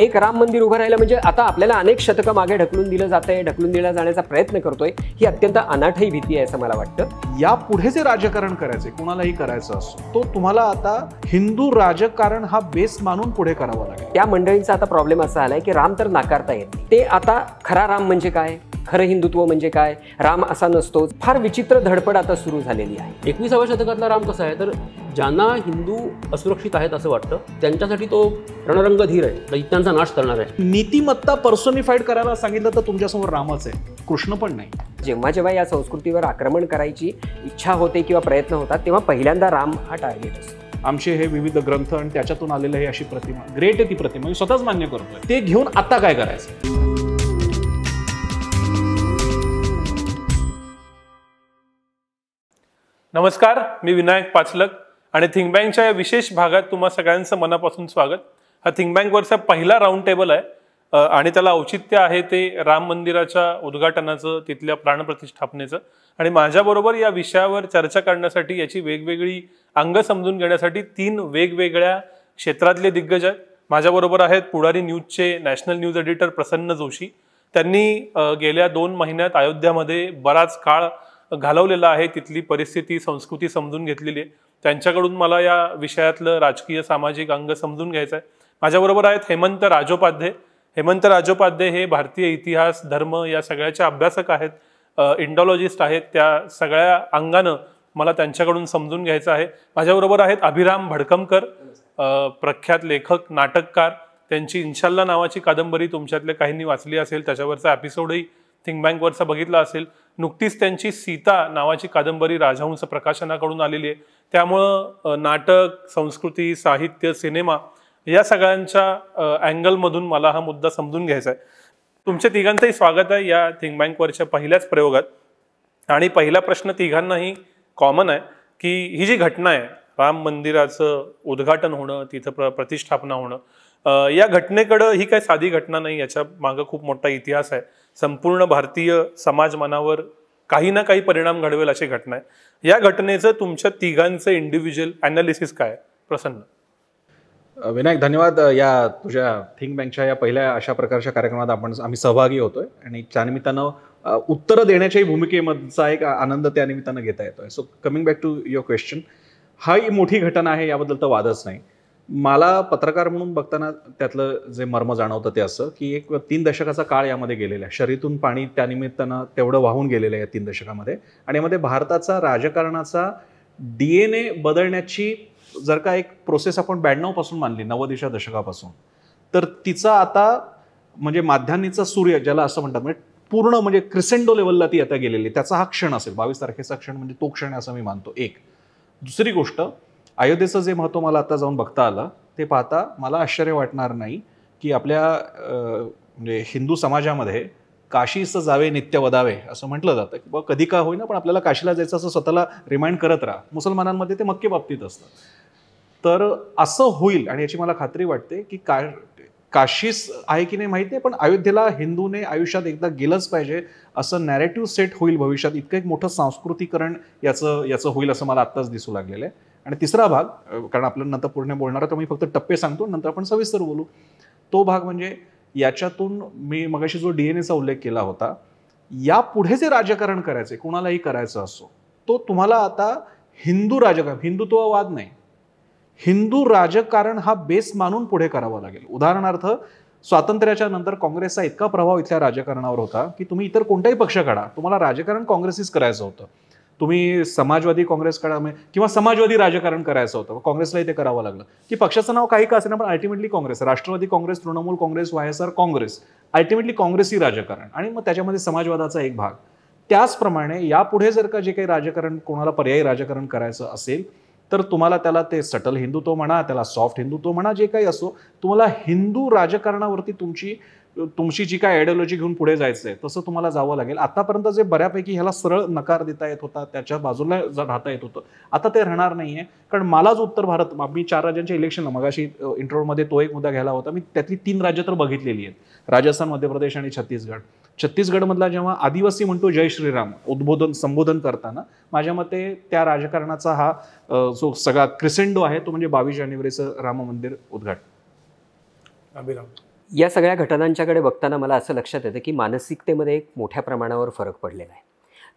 एक राम मंदिर उभं राहिलं म्हणजे आता आपल्याला अनेक शतकं मागे ढकलून दिलं जात आहे ढकलून दिला जाण्याचा प्रयत्न करतोय. ही अत्यंत अनाठही भीती आहे असं मला वाटतं. या पुढे जे राजकारण करायचे कोणालाही करायचं असो तो तुम्हाला आता हिंदू राजकारण हा बेस मानून पुढे करावा लागेल. त्या मंडळींचा आता प्रॉब्लेम असा आलाय की राम तर नाकारता येत नाही. ते आता खरा राम म्हणजे काय? खरं हिंदुत्व म्हणजे काय? राम असा नसतो. फार विचित्र धडपड आता सुरू झालेली आहे. एकविसाव्या शतकातला राम कसा आहे? तर ज्यांना हिंदू असुरक्षित आहेत असं वाटतं त्यांच्यासाठी तो रणरंगधीर आहे. दैत्यांचा नाश करणार आहे. नीतिमत्ता पर्सोनिफाईड करायला सांगितलं तर तुमच्यासमोर रामच आहे. कृष्ण पण नाही. जेव्हा जेव्हा या संस्कृतीवर आक्रमण करायची इच्छा होते किंवा प्रयत्न होतात तेव्हा पहिल्यांदा राम हा टार्गेट असतो. आमचे हे विविध ग्रंथ आणि त्याच्यातून आलेलं हे अशी प्रतिमा ग्रेट आहे ती प्रतिमा. मी स्वतःच मान्य करतोय. ते घेऊन आता काय करायचं? नमस्कार मी विनायक पाचलक आणि थिंक बँकच्या या विशेष भागात तुम्हा सगळ्यांचं मनापासून स्वागत. हा थिंक बँकवरचा पहिला राऊंड टेबल आहे आणि त्याला औचित्य आहे ते राम मंदिराच्या उद्घाटनाचं तिथल्या प्राणप्रतिष्ठापनेचं आणि माझ्याबरोबर या विषयावर चर्चा करण्यासाठी याची वेगवेगळी अंग समजून घेण्यासाठी तीन वेगवेगळ्या क्षेत्रातले दिग्गज आहेत. माझ्याबरोबर आहेत पुढारी न्यूजचे national news editor Prasanna Joshi. त्यांनी गेल्या दोन महिन्यात अयोध्यामध्ये बराच काळ घालवलेला आहे तिथली परिस्थिती संस्कृती समजून घेतलेली आहे. त्यांच्याकडून मला या विषयातलं राजकीय सामाजिक अंग समजून घ्यायचं आहे. माझ्याबरोबर आहेत हेमंत राजोपाध्ये. हेमंत राजोपाध्ये हे भारतीय इतिहास धर्म या सगळ्याचे अभ्यासक आहेत इंडॉलॉजिस्ट आहेत. त्या सगळ्या अंगानं मला त्यांच्याकडून समजून घ्यायचं आहे. माझ्याबरोबर आहेत अभिराम भडकमकर प्रख्यात लेखक नाटककार. त्यांची इन्शाल्ला नावाची कादंबरी तुमच्यातल्या काहींनी वाचली असेल त्याच्यावरचा एपिसोडही थिंक बँकवरचा बघितला असेल नुकतीच त्यांची सीता नावाची कादंबरी राजहंस प्रकाशनाकडून आलेली आहे. त्यामुळं नाटक संस्कृती साहित्य सिनेमा या सगळ्यांच्या अँगलमधून मला हा मुद्दा समजून घ्यायचा आहे. तुमच्या तिघांचंही स्वागत आहे या थिंक बँकवरच्या पहिल्याच प्रयोगात. आणि पहिला प्रश्न तिघांनाही कॉमन आहे की ही जी घटना आहे राम मंदिराचं उद्घाटन होणं तिथं प्र प्रतिष्ठापना होणं या घटनेकडं ही काही साधी घटना नाही याच्या मागं खूप मोठा इतिहास आहे. संपूर्ण भारतीय समाज मनावर काही ना काही परिणाम घडवेल अशी घटना आहे. या घटनेचं तुमच्या तिघांचं इंडिव्हिज्युअल अनालिसिस काय प्रसन्न. विनायक धन्यवाद. या तुझ्या थिंक बँकच्या या पहिल्या अशा प्रकारच्या कार्यक्रमात आपण आम्ही सहभागी होतोय आणि त्यानिमित्तानं उत्तरं देण्याच्याही भूमिकेमधचा एक आनंद त्या निमित्तानं घेता येतोय. So coming back to your question हा ही मोठी घटना आहे याबद्दल तर वादच नाही. मला पत्रकार म्हणून बघताना त्यातलं जे मर्म जाणवतं ते असं की एक तीन दशकाचा काळ यामध्ये गेलेला आहे. शरीतून पाणी त्यानिमित्तानं तेवढं वाहून गेलेलं आहे या तीन दशकामध्ये. आणि यामध्ये भारताचा राजकारणाचा डी एन ए बदलण्याची जर का एक प्रोसेस आपण ब्याण्णवपासून मानली नव्वदीच्या दशकापासून तर तिचा आता म्हणजे माध्यान्नीचा सूर्य ज्याला असं म्हणतात म्हणजे पूर्ण म्हणजे क्रिसेंडो लेवलला ती आता गेलेली आहे. त्याचा हा क्षण असेल बावीस तारखेचा क्षण म्हणजे तो क्षण आहे असं मी मानतो. एक. दुसरी गोष्ट अयोध्येचं जे महत्त्व मला आता जाऊन बघता आलं ते पाहता मला आश्चर्य वाटणार नाही की आपल्या म्हणजे हिंदू समाजामध्ये काशीचं जावे नित्य वदावे असं म्हटलं जातं. की बाबा कधी का होईना पण आपल्याला काशीला जायचं असं स्वतःला रिमाइंड करत राहा. मुसलमानांमध्ये ते मक्के बाबतीत असतं. तर असं होईल आणि याची मला खात्री वाटते की का काशीस आहे की नाही माहिती नाही पण अयोध्येला हिंदूने आयुष्यात एकदा गेलंच पाहिजे असं नॅरेटिव्ह सेट होईल भविष्यात. इतकं एक मोठं सांस्कृतिकरण याचं याचं होईल असं मला आत्ताच दिसू लागलेलं आहे. आणि तिसरा भाग कारण आपल्याला नंतर पूर्ण बोलणार तर मी फक्त टप्पे सांगतो नंतर आपण सविस्तर बोलू. तो भाग म्हणजे याच्यातून मी मगाशी जो डी एन एचा उल्लेख केला होता या पुढे जे राजकारण करायचे कुणालाही करायचं असो तो तुम्हाला आता हिंदू राजकारण हिंदुत्ववाद नाही. हिंदू राजकारण हा बेस मानून पुढे करावा लागेल. उदाहरणार्थ स्वातंत्र्याच्या नंतर काँग्रेसचा इतका प्रभाव इथल्या राजकारणावर होता की तुम्ही इतर कोणताही पक्ष काढा तुम्हाला राजकारण काँग्रेसीच करायचं होतं. तुम्ही समाजवादी काँग्रेस काढा किंवा समाजवादी राजकारण करायचं होतं. काँग्रेसलाही ते करावं लागलं. की पक्षाचं नाव काही का असेल पण ultimately Congress Rashtravadi Congress Trinamool Congress Y S R Congress ultimately काँग्रेसी राजकारण. आणि मग त्याच्यामध्ये समाजवादाचा एक भाग. त्याचप्रमाणे यापुढे जर का जे काही राजकारण कोणाला पर्यायी राजकारण करायचं असेल तर तुम्हाला त्याला ते सटल हिंदुत्व म्हणा त्याला सॉफ्ट हिंदुत्व म्हणा जे काही असो तुम्हाला हिंदू राजकारणावरती तुमची तुमची जी काय आयडिओलॉजी घेऊन पुढे जायचं आहे तसं तुम्हाला जावं लागेल. आतापर्यंत जे बऱ्यापैकी ह्याला सरळ नकार देता येत होता त्याच्या बाजूला राहता येत होतं आता ते राहणार नाही आहे कारण मलाच उत्तर भारत मी चार राज्यांच्या इलेक्शनला मगाशी इंटरव्ह्यूमध्ये तो एक मुद्दा घ्यायला होता मी त्यातली तीन राज्य तर बघितलेली आहेत. राजस्थान मध्य प्रदेश आणि छत्तीसगड. छत्तीसगडमधला जेव्हा आदिवासी म्हणतो जय श्रीराम उद्बोधन संबोधन करताना माझ्या मते त्या राजकारणाचा हा जो सगळा क्रिसेंडो आहे तो म्हणजे बावीस जानेवारीचं राम मंदिर उद्घाटन. अभिराम. या सगळ्या घटनांच्याकडे बघताना मला असं लक्षात येतं की मानसिकतेमध्ये एक मोठ्या प्रमाणावर फरक पडलेला आहे.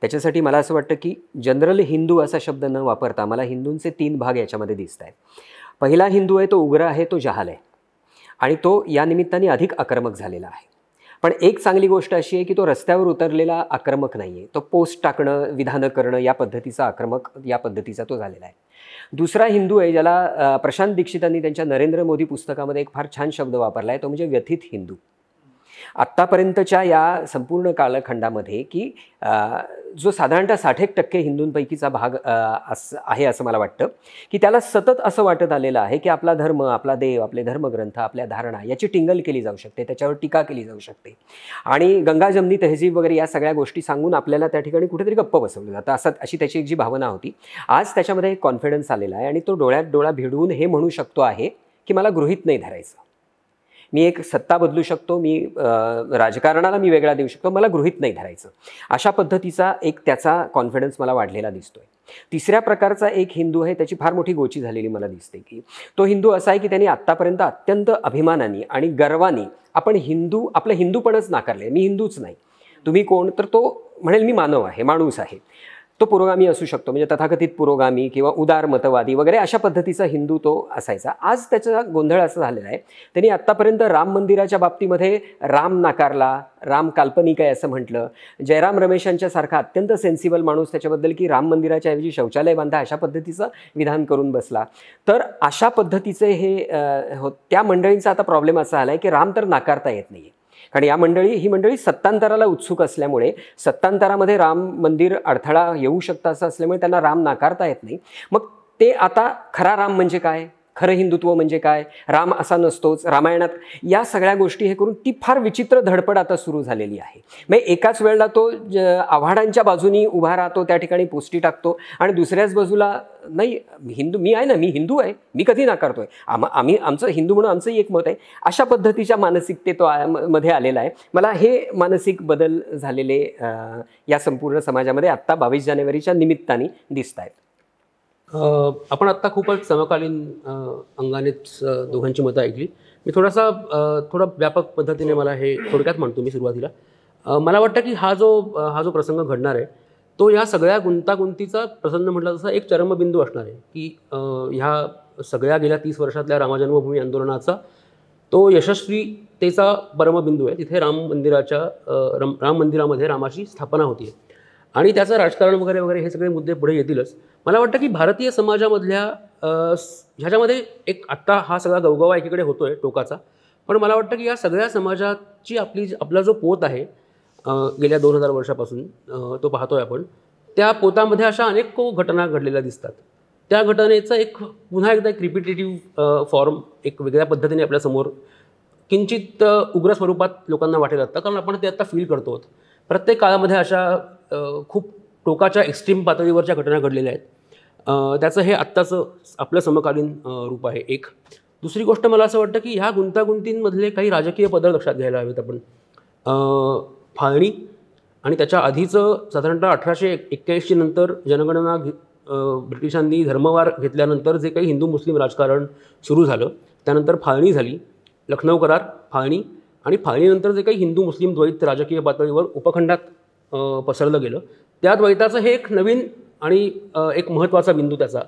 त्याच्यासाठी मला असं वाटतं की जनरल हिंदू असा शब्द न वापरता मला हिंदूंचे तीन भाग याच्यामध्ये दिसत आहेत पहिला हिंदू आहे तो उग्र आहे तो जहाल आहे. आणि तो या निमित्ताने अधिक आक्रमक झालेला आहे. पण एक चांगली गोष्ट अशी आहे की तो रस्त्यावर उतरलेला आक्रमक नाही आहे तो पोस्ट टाकणं विधानं करणं या पद्धतीचा आक्रमक या पद्धतीचा तो झालेला आहे. दुसरा हिंदू आहे ज्याला प्रशांत दीक्षितांनी त्यांच्या नरेंद्र मोदी पुस्तकामध्ये एक फार छान शब्द वापरला आहे तो म्हणजे व्यथित हिंदू. आत्तापर्यंतच्या या संपूर्ण कालखंडामध्ये की जो साधारणतः साठ एक टक्के हिंदूंपैकीचा भाग असं आहे असं मला वाटतं की त्याला सतत असं वाटत आलेलं आहे की आपला धर्म आपला देव आपले धर्मग्रंथ आपल्या धारणा याची टिंगल केली जाऊ शकते त्याच्यावर टीका केली जाऊ शकते. आणि गंगा जमनी तहजीब वगैरे या सगळ्या गोष्टी सांगून आपल्याला त्या ठिकाणी कुठेतरी गप्प बसवलं जातं. असं अशी त्याची एक जी भावना होती. आज त्याच्यामध्ये एक कॉन्फिडन्स आलेला आहे आणि तो डोळ्यात डोळा भिडवून हे म्हणू शकतो आहे की मला गृहित नाही धरायचं. मी एक सत्ता बदलू शकतो मी राजकारणाला मी वेगळा देऊ शकतो मला गृहित नाही धरायचं. अशा पद्धतीचा एक त्याचा कॉन्फिडन्स मला वाढलेला दिसतोय. तिसऱ्या प्रकारचा एक हिंदू आहे त्याची फार मोठी गोची झालेली मला दिसते की तो हिंदू असा आहे की त्यांनी आत्तापर्यंत अत्यंत अभिमानाने आणि गर्वाने आपण हिंदू आपलं हिंदूपणच नाकारले मी हिंदूच नाही. तुम्ही कोण? तर तो म्हणेल मी मानव आहे माणूस आहे. तो पुरोगामी असू शकतो. म्हणजे तथाकथित पुरोगामी किंवा उदारमतवादी वगैरे अशा पद्धतीचा हिंदू तो असायचा. आज त्याचा गोंधळ असा झालेला आहे. त्यांनी आत्तापर्यंत राम मंदिराच्या बाबतीमध्ये राम नाकारला राम काल्पनिक आहे असं म्हटलं. जयराम रमेशांच्या सारखा अत्यंत सेन्सिबल माणूस त्याच्याबद्दल की राम मंदिराच्या ऐवजी शौचालय बांधा अशा पद्धतीचं विधान करून बसला. तर अशा पद्धतीचे हे हो त्या मंडळींचा आता प्रॉब्लेम असा आला आहे की राम तर नाकारता येत नाही कारण या मंडळी ही मंडळी सत्तांतराला उत्सुक असल्यामुळे सत्तांतरामध्ये राम मंदिर अडथळा येऊ शकतं असं असल्यामुळे त्यांना राम नाकारता येत नाही. मग ते आता खरा राम म्हणजे काय? खरं हिंदुत्व म्हणजे काय? राम असा नसतोच. रामायणात या सगळ्या गोष्टी हे करून ती फार विचित्र धडपड आता सुरू झालेली आहे. मग एकाच वेळेला तो ज- आव्हाडांच्या बाजूनी उभा राहतो त्या ठिकाणी पोस्टी टाकतो आणि दुसऱ्याच बाजूला नाही हिंदू मी आहे ना मी हिंदू आहे. मी कधी नाकारतोय? आम आम्ही आमचं हिंदू म्हणून आमचंही एक मत आहे. अशा पद्धतीच्या मानसिकते तो मध्ये आलेला आहे. मला हे मानसिक बदल झालेले या संपूर्ण समाजामध्ये आत्ता बावीस जानेवारीच्या निमित्ताने दिसत आहेत आपण आत्ता खूपच समकालीन अंगानेच दोघांची मतं ऐकली. मी थोडासा थोडा व्यापक पद्धतीने मला हे थोडक्यात म्हणतो मी सुरुवातीला. मला वाटतं की हा जो हा जो प्रसंग घडणार आहे तो या सगळ्या गुंतागुंतीचा प्रसंग म्हटला तसा एक चरमबिंदू असणार आहे की ह्या सगळ्या गेल्या तीस वर्षातल्या रामजन्मभूमी आंदोलनाचा तो यशस्वीतेचा परमबिंदू आहे. तिथे राम मंदिराच्या रम राम मंदिरामध्ये रामाची स्थापना होती आणि त्याचं राजकारण वगैरे वगैरे हे सगळे मुद्दे पुढे येतीलच. मला वाटतं की भारतीय समाजामधल्या ह्याच्यामध्ये एक आत्ता हा सगळा गवगवा एकीकडे होतोय टोकाचा. पण मला वाटतं की या सगळ्या समाजाची आपली आपला जो पोत आहे गेल्या दोन हजार वर्षापासून तो पाहतोय आपण त्या पोतामध्ये अशा अनेक घटना घडलेल्या दिसतात. त्या घटनेचं एक पुन्हा एकदा एक रिपिटेटिव्ह फॉर्म एक वेगळ्या पद्धतीने आपल्यासमोर किंचित उग्र स्वरूपात लोकांना वाटेल आत्ता कारण आपण ते आता फील करतो आहोत. प्रत्येक काळामध्ये अशा खूप टोकाच्या एक्स्ट्रीम पातळीवरच्या घटना घडलेल्या आहेत. त्याचं हे आत्ताचं आपलं समकालीन रूप आहे एक. दुसरी गोष्ट मला असं वाटतं की ह्या गुंतागुंतींमधले काही राजकीय पदर लक्षात घ्यायला हवेत आपण. फाळणी आणि त्याच्या आधीचं साधारणतः अठराशे एक्क्याऐंशी नंतर जनगणना ब्रिटिशांनी धर्मवार घेतल्यानंतर जे काही हिंदू मुस्लिम राजकारण सुरू झालं त्यानंतर फाळणी झाली लखनौ करार फाळणी आणि फाळणीनंतर जे काही हिंदू मुस्लिम द्वैत राजकीय पातळीवर उपखंडात पसरलं गेलं त्या द्वैताचं हे एक नवीन आणि एक महत्त्वाचा बिंदू त्याचा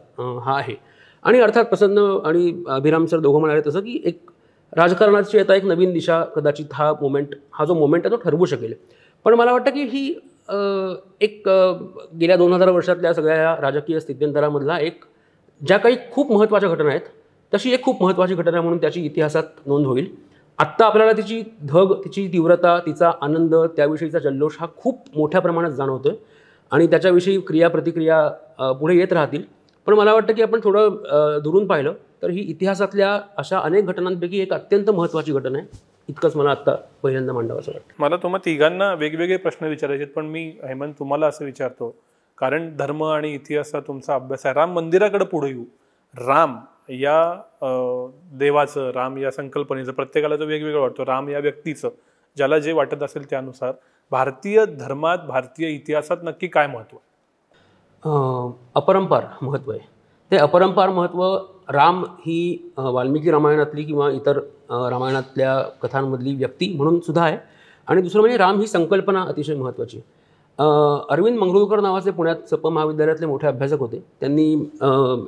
हा आहे. आणि अर्थात प्रसन्न आणि अभिराम सर दोघं म्हणाले तसं की एक राजकारणाची आता एक नवीन दिशा कदाचित हा मोमेंट हा जो मोमेंट आहे तो ठरवू शकेल. पण मला वाटतं की ही एक गेल्या दोन हजार वर्षातल्या सगळ्या राजकीय स्थित्यंतरामधला एक ज्या काही खूप महत्त्वाच्या घटना आहेत तशी एक खूप महत्त्वाची घटना म्हणून त्याची इतिहासात नोंद होईल. आत्ता आपल्याला तिची धग तिची तीव्रता तिचा आनंद त्याविषयीचा जल्लोष हा खूप मोठ्या प्रमाणात जाणवतोय. आणि त्याच्याविषयी क्रिया प्रतिक्रिया पुढे येत राहतील. पण मला वाटतं की आपण थोडं दुरून पाहिलं तर ही इतिहासातल्या अशा अनेक घटनांपैकी एक अत्यंत महत्त्वाची घटना आहे. इतकंच मला आत्ता पहिल्यांदा मांडावं वाटतं. मला तुम्हा तिघांना वेगवेगळे प्रश्न विचारायचे आहेत, पण मी हेमंत तुम्हाला असं विचारतो. कारण धर्म आणि इतिहास तुमचा अभ्यास आहे. राम मंदिराकडे पुढे येऊ. राम या देवाचं राम या संकल्पनेचं प्रत्येकाला जो वेगवेगळं वाटतो. राम या व्यक्तीचं ज्याला जे वाटत असेल त्यानुसार भारतीय धर्मात भारतीय इतिहासात नक्की काय महत्त्व? अपरंपार महत्त्व आहे. ते अपरंपार महत्त्व राम ही वाल्मिकी रामायणातली किंवा इतर रामायणातल्या कथांमधली व्यक्ती म्हणून सुद्धा आहे. आणि दुसरं म्हणजे राम ही संकल्पना अतिशय महत्त्वाची अरविंद मंगरुळकर नावाचे पुण्यात सप महाविद्यालयातले मोठे अभ्यासक होते. त्यांनी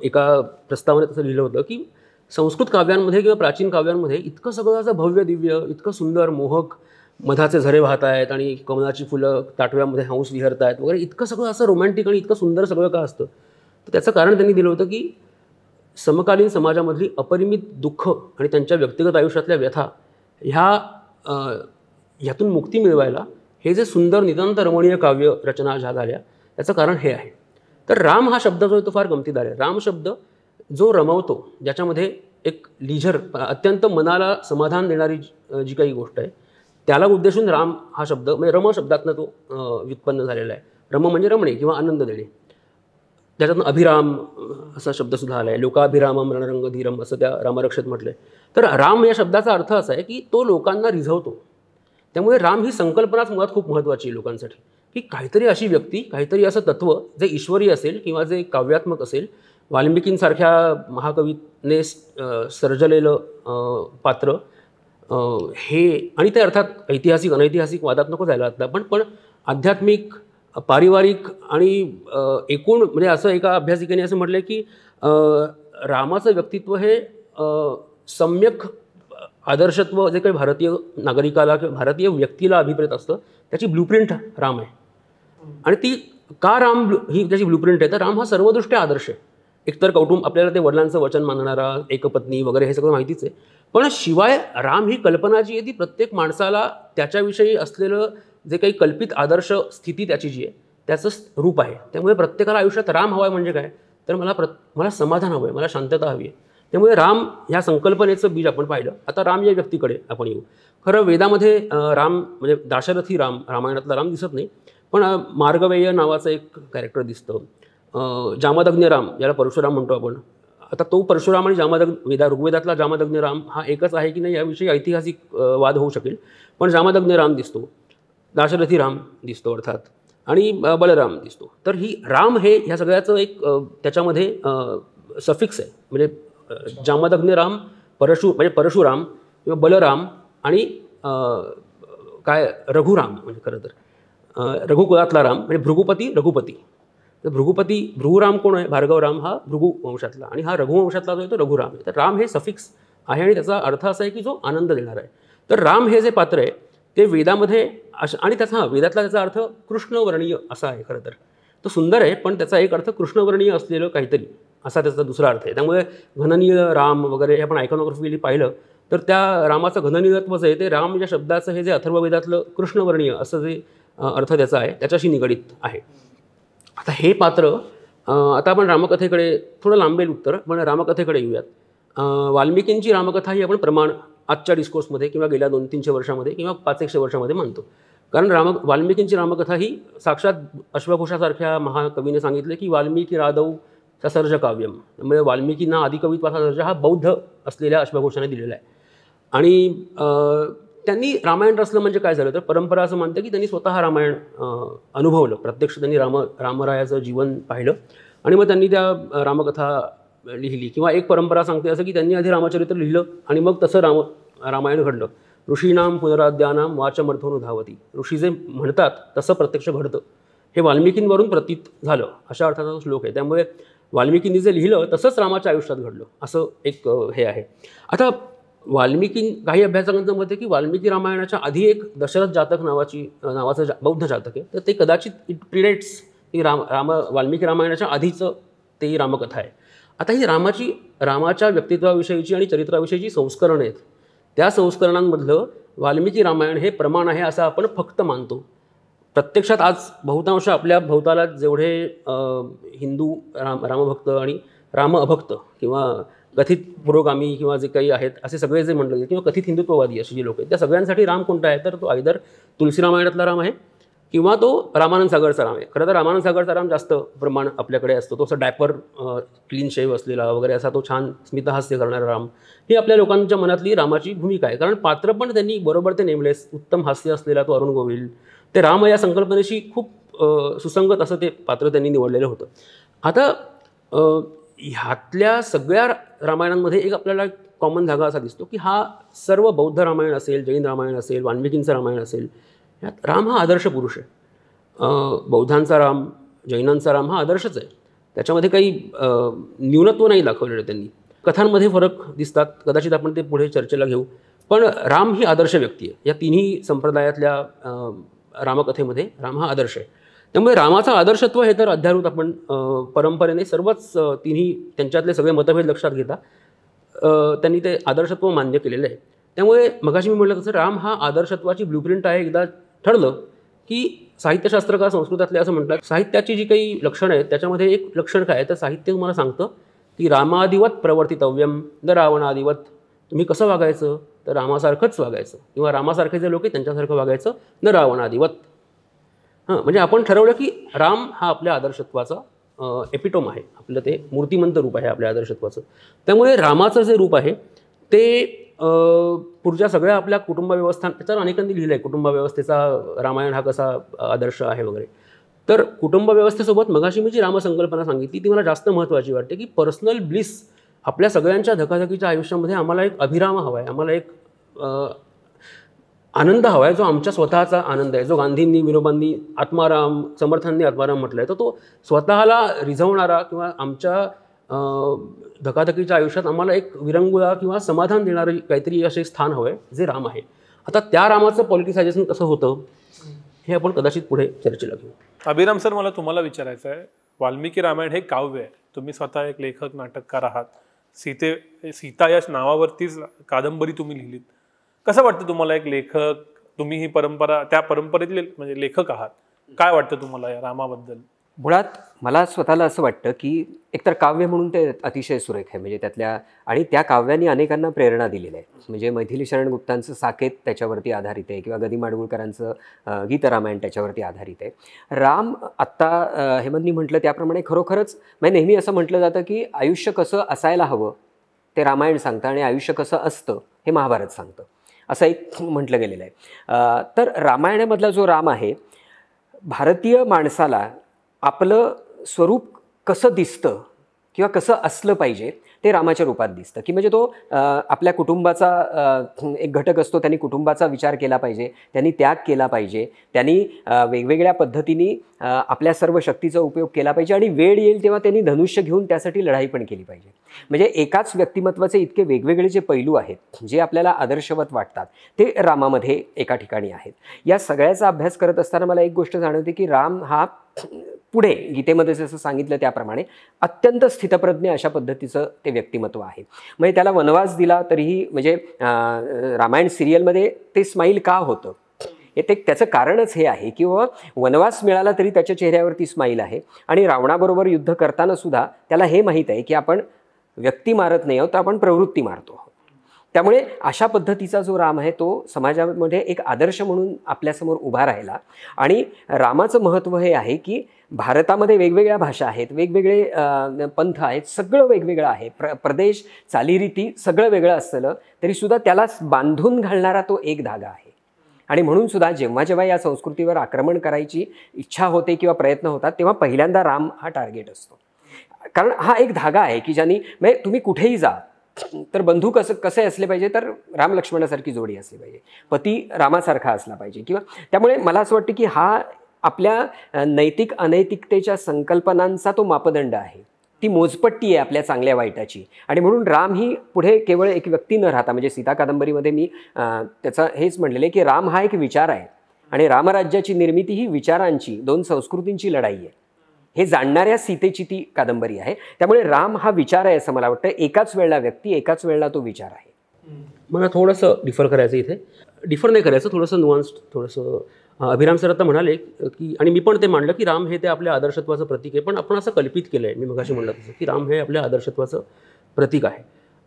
एका प्रस्तावनेत असं लिहिलं होतं की संस्कृत काव्यांमध्ये किंवा प्राचीन काव्यांमध्ये इतकं सगळं असं भव्य दिव्य इतकं सुंदर मोहक मधाचे झरे वाहत आहेत आणि कमलाची फुलं ताटव्यामध्ये हंस विहरत आहेत वगैरे इतकं सगळं असं रोमॅन्टिक आणि इतकं सुंदर सगळं का असतं? तर त्याचं कारण त्यांनी दिलं होतं की समकालीन समाजामधली अपरिमित दुःख आणि त्यांच्या व्यक्तिगत आयुष्यातल्या व्यथा ह्या ह्यातून मुक्ती मिळवायला हे जे सुंदर नितांत रमणीय काव्य रचना ज्या झाल्या याचं कारण हे आहे. तर राम हा शब्द जो आहे तो फार गमतीदार आहे. राम शब्द जो रमवतो ज्याच्यामध्ये एक लिझर अत्यंत मनाला समाधान देणारी जी- जी काही गोष्ट आहे त्याला उद्देशून राम हा शब्द म्हणजे रम शब्दातनं तो व्युत्पन्न झालेला आहे. रम म्हणजे रमणे किंवा आनंद देणे. त्याच्यातून अभिराम असा शब्दसुद्धा आला आहे लोकाभिरामम रणरंग धीरम असं त्या रामरक्षेत म्हटलं आहे तर राम या शब्दाचा अर्थ असा आहे की तो लोकांना रिझवतो. त्यामुळे राम ही संकल्पनाच मुळात खूप महत्त्वाची आहे लोकांसाठी. की काहीतरी अशी व्यक्ती काहीतरी असं तत्त्व जे ईश्वरी असेल किंवा जे काव्यात्मक असेल वाल्मिकींसारख्या महाकवीने सर्जलेलं पात्र हे आणि ते अर्थात ऐतिहासिक अनैतिहासिक वादात नको जायला आता पण पण आध्यात्मिक पारिवारिक आणि एकूण म्हणजे असं एका अभ्यासिकेने असं म्हटलं की रामाचं व्यक्तित्व हे सम्यक आदर्शत्व जे काही भारतीय नागरिकाला किंवा भारतीय व्यक्तीला अभिप्रेत असतं त्याची ब्लूप्रिंट राम आहे. आणि ती का राम ब्लू- ही त्याची ब्लूप्रिंट आहे तर राम हा सर्वदृष्ट्या आदर्श आहे. एकतर कौटुंब आपल्याला ते वडिलांचं वचन मानणारा एकपत्नी वगैरे हे सगळं माहितीच आहे. पण शिवाय राम ही कल्पना जी आहे ती प्रत्येक माणसाला त्याच्याविषयी असलेलं जे काही कल्पित आदर्श स्थिती त्याची जी आहे त्याचं रूप आहे. त्यामुळे प्रत्येकाला आयुष्यात राम हवा आहे म्हणजे काय? तर मला प्र मला समाधान हवं आहे मला शांतता हवी आहे. त्यामुळे राम ह्या संकल्पनेचं बीज आपण पाहिलं. आता राम या व्यक्तीकडे आपण येऊ. खरं वेदामध्ये राम म्हणजे दाशरथी राम रामायणातला राम दिसत नाही. पण मार्गवेय नावाचं एक कॅरेक्टर दिसतं. जामदग्न राम याला परशुराम म्हणतो आपण. आता तो परशुराम आणि जामदग्न वेदा ऋग्वेदातला जामदग्न राम हा एकच आहे की नाही याविषयी ऐतिहासिक वाद होऊ शकेल. पण जामदग्न राम दिसतो. दाशरथी राम दिसतो अर्थात. आणि बलराम दिसतो. तर ही राम हे ह्या सगळ्याचं एक त्याच्यामध्ये सफिक्स आहे. म्हणजे अ, अग्निराम परशु म्हणजे परशुराम किंवा बलराम आणि काय रघुराम म्हणजे खरं तर. रघुकुलातला राम म्हणजे भृगुपती रघुपती. तर भृगुपती भृगुराम कोण आहे? भार्गवराम हा भृगु वंशातला आणि हा रघुवंशातला जो आहे तो रघुराम आहे. तर राम हे सफिक्स आहे आणि त्याचा अर्थ असा आहे की जो आनंद देणार आहे. तर राम हे जे पात्र आहे ते वेदामध्ये अश आणि त्याचा हा वेदातला त्याचा अर्थ कृष्णवर्णीय असा आहे खरं तर. तो सुंदर आहे पण त्याचा एक अर्थ कृष्णवर्णीय असलेलं काहीतरी. असा त्याचा दुसरा अर्थ आहे. त्यामुळे घननील राम वगैरे हे आपण आयकॉनोग्राफी पाहिलं तर त्या रामाचं घननीयत्व जे आहे ते राम या शब्दाचं हे जे अथर्ववेदातलं कृष्णवर्णीय असं जे अर्थ त्याचा आहे त्याच्याशी निगडीत आहे. आता हे पात्र आता आपण रामकथेकडे थोडं लांबेल उत्तर पण रामकथेकडे येऊयात. वाल्मिकींची रामकथा ही आपण प्रमाण आजच्या डिस्कोर्समध्ये किंवा गेल्या दोन तीनशे वर्षामध्ये किंवा पाच एकशे वर्षामध्ये मानतो कारण राम वाल्मिकींची रामकथा ही साक्षात अश्वघोषासारख्या महाकवीने सांगितले की वाल्मिकी राधव ससर्ज काव्यम म्हणजे वाल्मिकींना आदिकवित्वाचा दर्जा हा बौद्ध असलेल्या अश्वघोषाने दिलेला आहे. आणि त्यांनी रामायण रचलं म्हणजे काय झालं? तर परंपरा असं मानते की त्यांनी स्वतः रामायण अनुभवलं. प्रत्यक्ष त्यांनी राम रामरायाचं जीवन पाहिलं. आणि मग त्यांनी त्या रामकथा लिहिली. किंवा एक परंपरा सांगते असं की त्यांनी आधी रामचरित्र लिहिलं आणि मग तसं राम रामायण घडलं. ऋषीनाम पुनराध्यानाम वाचमर्थोनु धावती. ऋषी जे म्हणतात तसं प्रत्यक्ष घडतं. हे वाल्मिकींवरून प्रतीत झालं. अशा अर्थाचा तो श्लोक आहे. त्यामुळे वाल्मिकींनी जे लिहिलं तसंच रामाच्या आयुष्यात घडलं. असं एक हे आहे. आता वाल्मिकी काही अभ्यासकांचं मत आहे की वाल्मिकी रामायणाच्या आधी एक दशरथ जातक नावाची नावाचं जा बौद्ध जातक आहे. तर ते कदाचित इट प्रिडेट्स ही राम राम वाल्मिकी रामायणाच्या आधीचं ते ही रामकथा आहे. आता ही रामाची रामाच्या व्यक्तित्वाविषयीची आणि चरित्राविषयीची संस्करणं आहेत. त्या संस्करणांमधलं वाल्मिकी रामायण हे प्रमाण आहे असं आपण फक्त मानतो. प्रत्यक्षात आज बहुतांश आपल्या भोवताला जेवढे हिंदू राम रामभक्त आणि राम अभक्त किंवा कथित पुरोगामी किंवा जे काही आहेत असे सगळे जे म्हणले किंवा कथित हिंदुत्ववादी असे जी लोक आहेत त्या सगळ्यांसाठी राम कोणता आहे? तर तो आयदर तुलसी रामायणातला राम आहे किंवा तो रामानंद सागरचा राम आहे. खरं तर रामानंद सागरचा राम जास्त प्रमाण आपल्याकडे असतो. तो असं डॅपर क्लीन शेव असलेला वगैरे असा तो छान स्मितहास्य करणारा राम. ही आपल्या लोकांच्या मनातली रामाची भूमिका आहे. कारण पात्र पण त्यांनी बरोबर ते नेमलेस. उत्तम हास्य असलेला तो अरुण गोविल ते राम या संकल्पनेशी खूप सुसंगत असं ते पात्र त्यांनी निवडलेलं होतं. आता ह्यातल्या सगळ्या रामायणांमध्ये एक आपल्याला कॉमन धागा असा दिसतो की हा सर्व बौद्ध रामायण असेल जैन रामायण असेल वाल्मिकींचं रामायण असेल ह्यात राम हा आदर्श पुरुष आहे. बौद्धांचा राम जैनांचा राम हा आदर्शच आहे. त्याच्यामध्ये काही न्यूनत्व नाही दाखवलेलं त्यांनी. कथांमध्ये फरक दिसतात कदाचित आपण ते पुढे चर्चेला घेऊ. पण राम ही आदर्श व्यक्ती आहे. या तिन्ही संप्रदायातल्या रामकथेमध्ये राम हा आदर्श आहे. त्यामुळे रामाचं आदर्शत्व हे तर अध्यारूत आपण परंपरेने सर्वच तिन्ही त्यांच्यातले सगळे मतभेद लक्षात घेता. त्यांनी ते आदर्शत्व मान्य केलेलं आहे. त्यामुळे मगाशी मी म्हटलं तसं राम हा आदर्शत्वाची ब्लूप्रिंट आहे एकदा ठरलं की साहित्यशास्त्रकार संस्कृतातले असं म्हणतात साहित्याची जी काही लक्षणं आहेत त्याच्यामध्ये एक लक्षण काय आहे? तर साहित्य तुम्हाला सांगतं की रामादिवत प्रवर्तितव्यम द रावणादिवत तुम्ही कसं वागायचं? तर रामासारखंच वागायचं. किंवा रामासारखे जे लोक आहेत त्यांच्यासारखं वागायचं. न रावणाधिवत. हां म्हणजे आपण ठरवलं की राम हा आपल्या आदर्शत्वाचा एपिटोम आहे. आपलं ते मूर्तिमंत रूप आहे आपल्या आदर्शत्वाचं. त्यामुळे रामाचं जे रूप आहे ते पुढच्या सगळ्या आपल्या कुटुंबव्यवस्था त्याच्यावर अनेकांनी लिहिलं आहे कुटुंबव्यवस्थेचा रामायण हा कसा आदर्श आहे वगैरे. तर कुटुंब व्यवस्थेसोबत मगाशी मी जी रामसंकल्पना सांगितली ती मला जास्त महत्त्वाची वाटते की पर्सनल ब्लिस आपल्या सगळ्यांच्या धकाधकीच्या आयुष्यामध्ये आम्हाला एक अभिराम हवा आहे आम्हाला एक आनंद हवा आहे जो आमच्या स्वतःचा आनंद आहे. जो गांधींनी विनोबांनी आत्माराम समर्थांनी आत्माराम म्हटलं आहे तर तो स्वतःला रिझवणारा किंवा आमच्या धकाधकीच्या आयुष्यात आम्हाला एक विरंगुळा किंवा समाधान देणारं काहीतरी असे स्थान हवं आहे जे राम आहे. आता त्या रामाचं पॉलिटिसायझेशन कसं होतं हे आपण कदाचित पुढे चर्चेला घेऊ. अभिराम सर मला तुम्हाला विचारायचं आहे वाल्मिकी रामायण हे काव्य आहे. तुम्ही स्वतः एक लेखक नाटककार आहात. सीते सीता या नावावरतीच कादंबरी तुम्ही लिहिलीत. कसं वाटतं तुम्हाला एक लेखक तुम्ही ही परंपरा त्या परंपरेतले म्हणजे लेखक आहात? काय वाटतं तुम्हाला या रामाबद्दल? मुळात मला स्वतःला असं वाटतं की एकतर काव्य म्हणून ते अतिशय सुरेख आहे. म्हणजे त्यातल्या आणि त्या काव्याने अनेकांना प्रेरणा दिलेली आहे. म्हणजे मैथिली शरण गुप्तांचं साकेत त्याच्यावरती आधारित आहे किंवा गदी माडगुळकरांचं गीतरामायण त्याच्यावरती आधारित आहे. राम आत्ता हेमंतनी म्हटलं त्याप्रमाणे खरोखरच म्हणजे नेहमी असं म्हटलं जातं की आयुष्य कसं असायला हवं ते रामायण सांगतं आणि आयुष्य कसं असतं हे महाभारत सांगतं. असं एक म्हटलं गेलेलं आहे. तर रामायणामधला जो राम आहे भारतीय माणसाला आपलं स्वरूप कसं दिसतं किंवा कसं असलं पाहिजे ते रामाच्या रूपात दिसतं. की म्हणजे तो आपल्या कुटुंबाचा एक घटक असतो त्यांनी कुटुंबाचा विचार केला पाहिजे त्यांनी त्याग केला पाहिजे त्यांनी वेगवेगळ्या पद्धतीने आपल्या सर्व शक्तीचा उपयोग केला पाहिजे आणि वेळ येईल तेव्हा त्यांनी धनुष्य घेऊन त्यासाठी लढाई पण केली पाहिजे. म्हणजे एकाच व्यक्तिमत्वाचे इतके वेगवेगळे जे पैलू आहेत जे आपल्याला आदर्शवत वाटतात ते रामामध्ये एका ठिकाणी आहेत. या सगळ्याचा अभ्यास करत असताना मला एक गोष्ट जाणवते की राम हा पुढे गीतेमध्ये जसं सांगितलं त्याप्रमाणे अत्यंत स्थितप्रज्ञ अशा पद्धतीचं ते व्यक्तिमत्व आहे. म्हणजे त्याला वनवास दिला तरीही म्हणजे रामायण सिरियलमध्ये ते स्माईल का होतं? हे ते त्याचं कारणच हे आहे की बाबा वनवास मिळाला तरी त्याच्या चेहऱ्यावरती स्माईल आहे आणि रावणाबरोबर युद्ध करताना सुद्धा त्याला हे माहीत आहे की आपण व्यक्ती मारत नाही आहोत तर आपण प्रवृत्ती मारतो आहोत. त्यामुळे अशा पद्धतीचा जो राम आहे तो समाजामध्ये एक आदर्श म्हणून आपल्यासमोर उभा राहिला. आणि रामाचं महत्त्व हे आहे की भारतामध्ये वेगवेगळ्या भाषा आहेत वेगवेगळे पंथ आहेत सगळं वेगवेगळं आहे. प्र प्रदेश चालीरीती सगळं वेगळं असलं तरीसुद्धा त्याला बांधून घालणारा तो एक धागा आहे. आणि म्हणून सुद्धा जेव्हा जेव्हा या संस्कृतीवर आक्रमण करायची इच्छा होते किंवा प्रयत्न होतात तेव्हा पहिल्यांदा राम हा टार्गेट असतो. कारण हा एक धागा आहे की ज्यांनी म्हणजे तुम्ही कुठेही जा तर बंधू कसं कसे असले पाहिजे? तर राम लक्ष्मणासारखी जोडी असली पाहिजे. पती रामासारखा असला पाहिजे. किंवा त्यामुळे मला असं वाटतं की हा आपल्या नैतिक अनैतिकतेच्या संकल्पनांचा तो मापदंड आहे. ती मोजपट्टी आहे आपल्या चांगल्या वाईटाची. आणि म्हणून राम ही पुढे केवळ एक व्यक्ती न राहता म्हणजे सीता कादंबरीमध्ये मी त्याचं हेच म्हणलेलं आहे की राम हा एक विचार आहे. आणि रामराज्याची निर्मिती ही विचारांची दोन संस्कृतींची लढाई आहे. हे जाणणाऱ्या सीतेची ती कादंबरी आहे. त्यामुळे राम हा विचार आहे असं मला वाटतं. एकाच वेळेला व्यक्ती एकाच वेळेला तो विचार आहे. मला थोडंसं डिफर करायचं इथे. डिफर नाही करायचं थोडंसं नुआन्स थोडंसं अभिराम सर आता म्हणाले की आणि मी पण ते मांडलं की राम हे ते आपल्या आदर्शत्वाचं प्रतीक आहे. पण आपण असं कल्पित केलं आहे मी मगाशी म्हणलं तसं की राम हे आपल्या आदर्शत्वाचं प्रतीक आहे.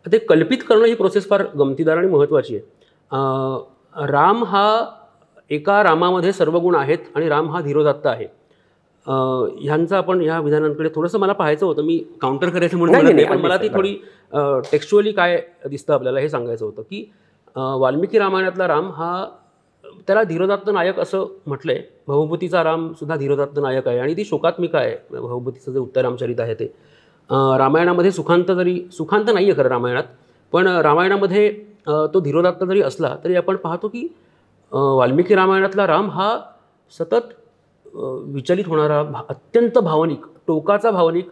ते कल्पित करणं ही प्रोसेस फार गमतीदार आणि महत्त्वाची आहे. राम हा एका रामामध्ये सर्व गुण आहेत आणि राम हा धीरोदात्त आहे. ह्यांचं आपण ह्या विधानांकडे थोडंसं मला पाहायचं होतं. मी काउंटर करायचं म्हणून पण मला ती थोडी टेक्स्च्युअली काय दिसतं आपल्याला हे सांगायचं होतं की वाल्मिकी रामायणातला राम हा त्याला धीरोदात्त नायक असं म्हटलंय. भवभूतीचा राम सुद्धा धीरोदात्त नायक आहे आणि ती शोकात्मिका आहे. भवभूतीचं जे उत्तर रामचरित आहे ते. रामायणामध्ये सुखांत जरी सुखांत नाही आहे खरं रामायणात पण रामायणामध्ये तो धीरोदात्त जरी असला तरी आपण पाहतो की वाल्मिकी रामायणातला राम हा सतत विचलित होणारा भा अत्यंत भावनिक टोकाचा भावनिक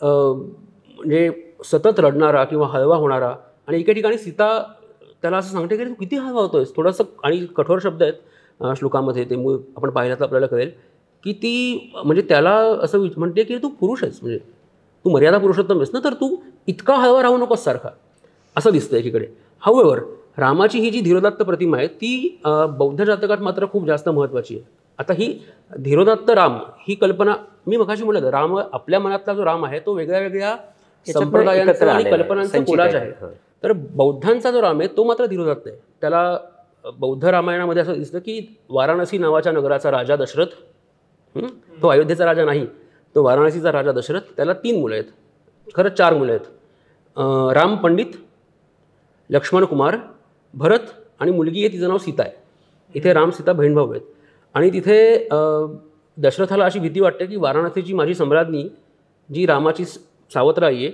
म्हणजे सतत रडणारा किंवा हळवा होणारा आणि एके ठिकाणी सीता त्याला असं सांगते की तू किती हळवा होतोयस? थोडंसं आणि कठोर शब्द आहेत श्लोकामध्ये ते मूळ आपण पाहिलं तर आपल्याला कळेल की ती म्हणजे त्याला असं विच- म्हणते की तू पुरुष आहेस म्हणजे तू मर्यादा पुरुषोत्तम आहेस ना तर तू इतका हळवा राहू नकोस सारखा. असं दिसतं एकीकडे. हावेवर रामाची ही जी धीरोदात्त प्रतिमा आहे ती बौद्ध जातकात मात्र खूप जास्त महत्त्वाची आहे. आता ही धीरोदात्त राम ही कल्पना मी मगाशी म्हटलं राम आपल्या मनातला जो राम आहे तो वेगळ्या वेगळ्या संप्रदायांचं आणि कल्पनांचं कोलाज आहे. हं. तर बौद्धांचा जो राम आहे तो मात्र धीरोदात्त आहे त्याला बौद्ध रामायणामध्ये असं दिसतं की वाराणसी नावाच्या नगराचा राजा दशरथ? तो अयोध्येचा राजा नाही तो वाराणसीचा राजा दशरथ त्याला तीन मुलं आहेत खरं चार मुलं आहेत राम पंडित लक्ष्मण कुमार भरत आणि मुलगी आहे तिचं नाव सीता आहे इथे राम सीता बहीण भाऊ आहेत आणि तिथे दशरथाला अशी भीती वाटते की वाराणसीची माझी सम्राज्ञी जी रामाची स- सावत्र आहे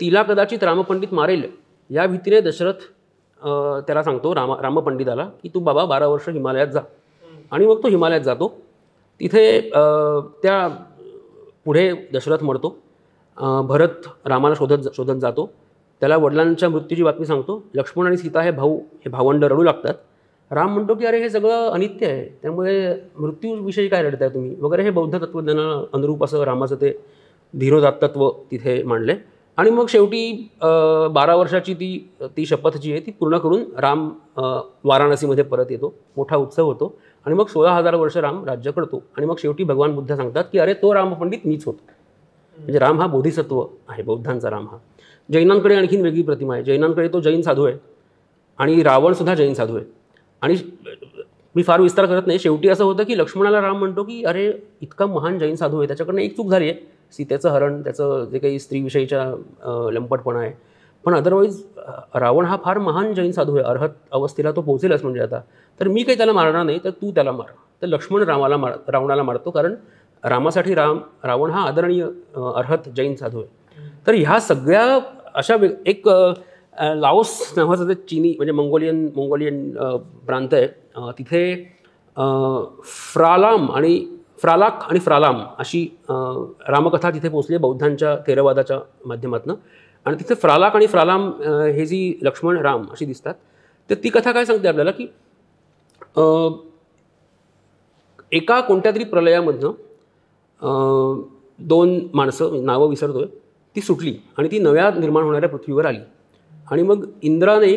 तिला कदाचित रामपंडित मारेल. या भीतीने दशरथ त्याला सांगतो रामा रामपंडिताला की तू बाबा बारा वर्ष हिमालयात जा. आणि मग तो हिमालयात जातो. तिथे त्या पुढे दशरथ मरतो. भरत रामाला शोधत शोधत जातो. त्याला वडिलांच्या मृत्यूची बातमी सांगतो. लक्ष्मण आणि सीता हे भाऊ हे भावंड रडू लागतात. राम म्हणतो की अरे हे सगळं अनित्य आहे. त्यामुळे मृत्यूविषयी काय रडताय तुम्ही? वगैरे हे बौद्ध तत्त्वज्ञानाला अनुरूप असं रामाचं ते धीरोदात्तत्व तिथे मांडले आणि मग शेवटी बारा वर्षाची ती ती शपथ जी आहे ती पूर्ण करून राम वाराणसीमध्ये परत येतो. मोठा उत्सव होतो. आणि मग सोळा हजार वर्ष राम राज्य करतो. आणि मग शेवटी भगवान बुद्ध सांगतात की अरे तो रामपंडित मीच होतो. म्हणजे राम हा बोधिसत्व आहे बौद्धांचा राम हा. जैनांकडे आणखीन वेगळी प्रतिमा आहे. जैनांकडे तो जैन साधू आहे. आणि रावणसुद्धा जैन साधू आहे. आणि मी फार विस्तार करत नाही. शेवटी असं होतं की लक्ष्मणाला राम म्हणतो की अरे इतका महान जैन साधू आहे त्याच्याकडनं एक चूक झाली आहे. सीतेचं हरण त्याचं जे काही स्त्रीविषयीच्या लंपटपणा आहे. पण अदरवाईज रावण हा फार महान जैन साधू आहे. अर्हत अवस्थेला तो पोहोचेलच म्हणजे आता. तर मी काही त्याला मारणार नाही तर तू त्याला मार. तर लक्ष्मण रामाला मार रावणाला मारतो. कारण रामासाठी राम रावण हा आदरणीय अर्हत जैन साधू आहे. तर ह्या सगळ्या अशा वे- एक लाओस नावाचं जे चिनी म्हणजे मंगोलियन मंगोलियन प्रांत आहे तिथे फ्रालाम आणि फ्रालाक आणि फ्रालाम अशी रामकथा तिथे पोचली आहे बौद्धांच्या थेरवादाच्या माध्यमातून. आणि तिथे फ्रालाक आणि फ्रालाम हे जी लक्ष्मण राम अशी दिसतात तर ती कथा काय सांगते आपल्याला की एका कोणत्या तरी प्रलयामधनं दोन माणसं नावं विसरतोय ती सुटली आणि ती नव्या निर्माण होणाऱ्या पृथ्वीवर आली. आणि मग इंद्राने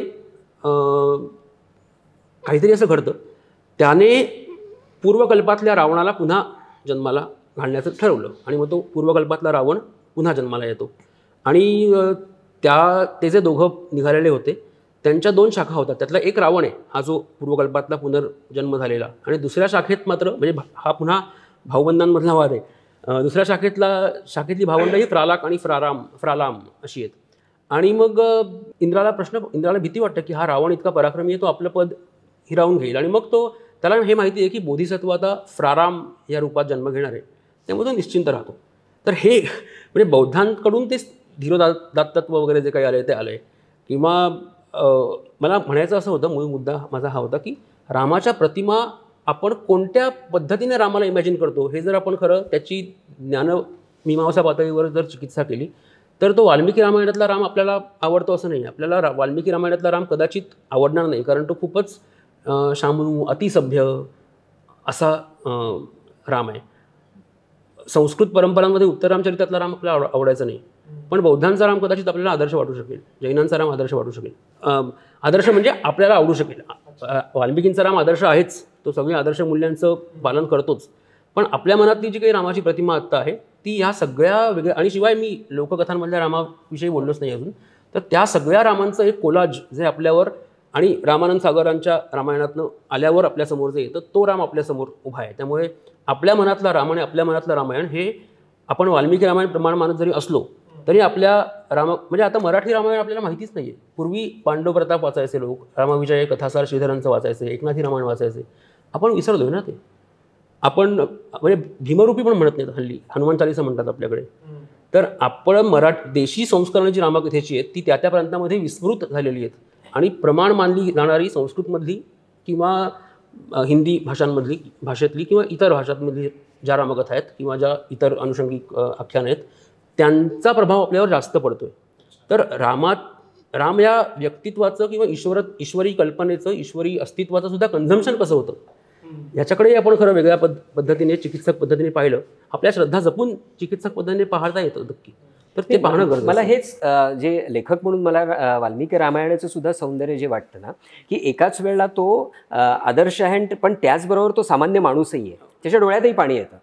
काहीतरी असं घडतं. त्याने पूर्वकल्पातल्या रावणाला पुन्हा जन्माला घालण्याचं ठरवलं. आणि मग तो पूर्वकल्पातला रावण पुन्हा जन्माला येतो. आणि त्या ते जे दोघं निघालेले होते त्यांच्या दोन शाखा होतात त्यातला एक रावण आहे हा जो पूर्वकल्पातला पुनर्जन्म झालेला. आणि दुसऱ्या शाखेत मात्र म्हणजे भा- हा पुन्हा भाऊबंधांमधला वाद आहे. दुसऱ्या शाखेतला शाखेतली भावंड ही फ्रालाक आणि फ्राराम फ्रालाम अशी आहेत. आणि मग इंद्राला प्रश्न इंद्राला भीती वाटतं की हा रावण इतका पराक्रमी आहे तो आपलं पद हिरावून घेईल. आणि मग तो त्याला हे माहिती आहे की बोधिसत्व आता फ्राराम या रूपात जन्म घेणार आहे. त्यामुळे तो निश्चिंत राहतो. तर हे म्हणजे बौद्धांकडून ते धीरोदात्तत्व वगैरे जे काही आले ते आले किंवा मला म्हणायचं असं होतं मूळ मुद्दा माझा हा होता की रामाच्या प्रतिमा आपण कोणत्या पद्धतीने रामाला इमॅजिन करतो हे जर आपण खरं त्याची ज्ञान मीमांसा पातळीवर जर चिकित्सा केली तर तो वाल्मिकी रामायणातला राम आपल्याला आवडतो असं नाही. आपल्याला रा वाल्मिकी रामायणातला राम कदाचित आवडणार नाही कारण तो खूपच शामू अतिसभ्य असा राम आहे. संस्कृत परंपरांमध्ये उत्तर रामचरित्रातला राम आपल्याला आव आवडायचा नाही. पण बौद्धांचा राम कदाचित आपल्याला आदर्श वाटू शकेल जैनांचा राम आदर्श वाटू शकेल. आदर्श म्हणजे आपल्याला आवडू शकेल. वाल्मिकींचा राम आदर्श आहेच तो सगळी आदर्श मूल्यांचं पालन करतोच. पण आपल्या मनातली जी काही रामाची प्रतिमा आत्ता आहे ती ह्या सगळ्या वेगळ्या आणि शिवाय मी लोककथांमधल्या रामाविषयी बोललोच नाही अजून. तर त्या सगळ्या रामांचं एक कोलाज जे आपल्यावर आणि रामानंद सागरांच्या रामायणातनं आल्यावर आपल्यासमोर जे येतं तो राम आपल्यासमोर उभा आहे. त्यामुळे आपल्या मनातला राम आणि आपल्या मनातलं रामायण हे आपण वाल्मिकी रामायण प्रमाण मानत जरी असलो तरी आपल्या राम म्हणजे आता मराठी रामायण आपल्याला माहितीच नाही आहे पूर्वी पांडव प्रताप वाचायचे लोक रामाविजय कथासार श्रीधरांचं वाचायचे एकनाथी रामायण वाचायचे. आपण विसरलोय ना ते. आपण म्हणजे भीमरूपी पण म्हणत नाहीत हल्ली. हनुमान चालिसा म्हणतात आपल्याकडे. तर आपण मराठ देशी संस्करणं जी रामकथेची आहेत ती त्या त्या प्रांतामध्ये विस्मृत झालेली आहेत. आणि प्रमाण मानली जाणारी संस्कृतमधली किंवा हिंदी भाषांमधली भाषेतली किंवा इतर भाषांमधली ज्या रामकथा आहेत किंवा ज्या इतर अनुषंगिक आख्यान आहेत त्यांचा प्रभाव आपल्यावर जास्त पडतोय. तर रामात राम या व्यक्तित्वाचं किंवा ईश्वर ईश्वरी कल्पनेचं ईश्वरी अस्तित्वाचं सुद्धा कन्झम्पशन कसं होतं? याच्याकडे आपण खरं वेगळ्या पद्ध पद्धतीने चिकित्सक पद्धतीने पाहिलं. आपल्या श्रद्धा जपून चिकित्सक पद्धतीने पाहता येतं नक्की. तर ते पाहणं गरजेचं मला. हेच जे लेखक म्हणून मला वाल्मिकी रामायणाचं सुद्धा सौंदर्य जे वाटतं ना की एकाच वेळेला तो आदर्श आहे पण त्याचबरोबर तो सामान्य माणूसही आहे. त्याच्या डोळ्यातही पाणी येतं.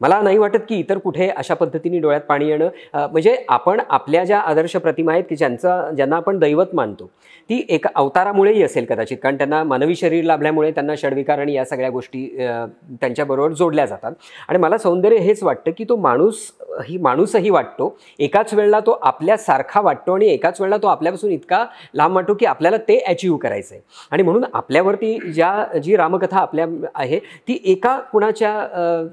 मला नाही वाटत की इतर कुठे अशा पद्धतीने डोळ्यात पाणी येणं म्हणजे आपण आपल्या ज्या आदर्श प्रतिमा आहेत की ज्यांचा ज्यांना आपण दैवत मानतो ती एका अवतारामुळेही असेल कदाचित. कारण त्यांना मानवी शरीर लाभल्यामुळे त्यांना षडविकार आणि या सगळ्या गोष्टी त्यांच्याबरोबर जोडल्या जातात. आणि मला सौंदर्य हेच वाटतं की तो माणूस ही माणूसही वाटतो एकाच वेळेला तो आपल्यासारखा वाटतो आणि एकाच वेळेला तो आपल्यापासून इतका लांब वाटतो की आपल्याला ते अचीव करायचं आहे आणि म्हणून आपल्यावरती ज्या जी रामकथा आपल्या आहे ती एका कुणाच्या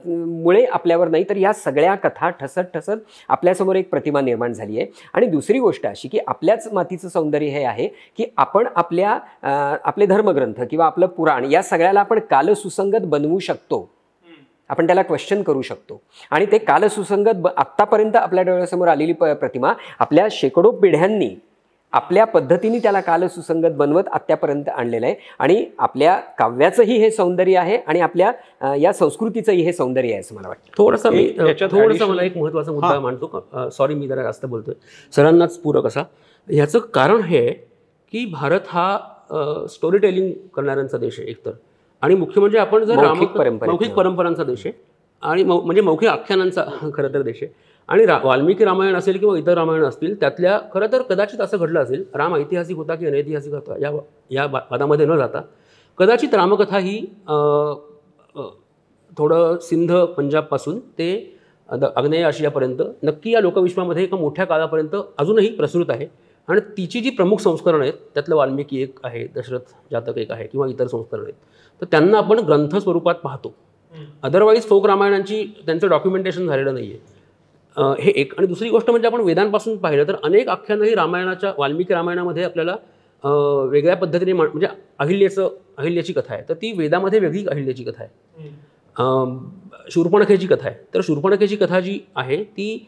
मुळे आपल्यावर नाही तर या सगळ्या कथा ठसत ठसत आपल्यासमोर एक प्रतिमा निर्माण झाली आहे आणि दुसरी गोष्ट अशी की आपल्याच मातीचं सौंदर्य हे आहे की आपण आपल्या आपले धर्मग्रंथ किंवा आपलं पुराण या सगळ्याला आपण कालसुसंगत बनवू शकतो. आपण त्याला क्वेश्चन करू शकतो. आणि ते कालसुसंगत ब आत्तापर्यंत आपल्या डोळ्यासमोर आलेली प प्रतिमा आपल्या शेकडो पिढ्यांनी आपल्या पद्धतीने त्याला कालसुसंगत बनवत आत्तापर्यंत आणलेलं आहे. आणि आपल्या काव्याचंही हे सौंदर्य आहे आणि आपल्या या संस्कृतीचंही हे सौंदर्य आहे असं मला वाटतं. थोडासा मी थोडासा मला एक महत्त्वाचा मुद्दा मांडतो. सॉरी मी जरा जास्त बोलतोय. सरांनाच पूरक असा. ह्याचं कारण हे आहे की भारत हा स्टोरी टेलिंग करणाऱ्यांचा देश आहे एकतर. आणि मुख्य म्हणजे आपण जर मौखिक रामक- परंपरेचा. मौखिक परंपरांचा देश आहे. आणि मौ- म्हणजे मौखिक आख्यानांचा खरं तर देश आहे. आणि रा वाल्मिकी रामायण असेल किंवा इतर रामायण असतील त्यातल्या खरं तर कदाचित असं घडलं असेल राम ऐतिहासिक होता की अनैतिहासिक होता या या वादामध्ये न जाता. कदाचित रामकथा ही थोडं सिंध पंजाबपासून ते आग्नेय आशियापर्यंत नक्की या लोकविश्वामध्ये एका मोठ्या काळापर्यंत अजूनही प्रसृत आहे. आणि तिची जी प्रमुख संस्करणं आहेत त्यातलं वाल्मिकी एक आहे दशरथ जातक एक आहे किंवा इतर संस्करण आहेत. तर त्यांना आपण ग्रंथ स्वरूपात पाहतो. अदरवाईज फोक रामायणांची त्यांचं डॉक्युमेंटेशन झालेलं नाही आहे हे एक. आणि दुसरी गोष्ट म्हणजे आपण वेदांपासून पाहिलं तर अनेक आख्यानही रामायणाच्या वाल्मिकी रामायणामध्ये आपल्याला वेगळ्या पद्धतीने मा- म्हणजे अहिल्याचं अहिल्याची कथा आहे. तर ती वेदामध्ये वेगळी अहिल्याची कथा आहे. शूर्पणखेची कथा आहे. तर शूर्पणखेची कथा जी आहे ती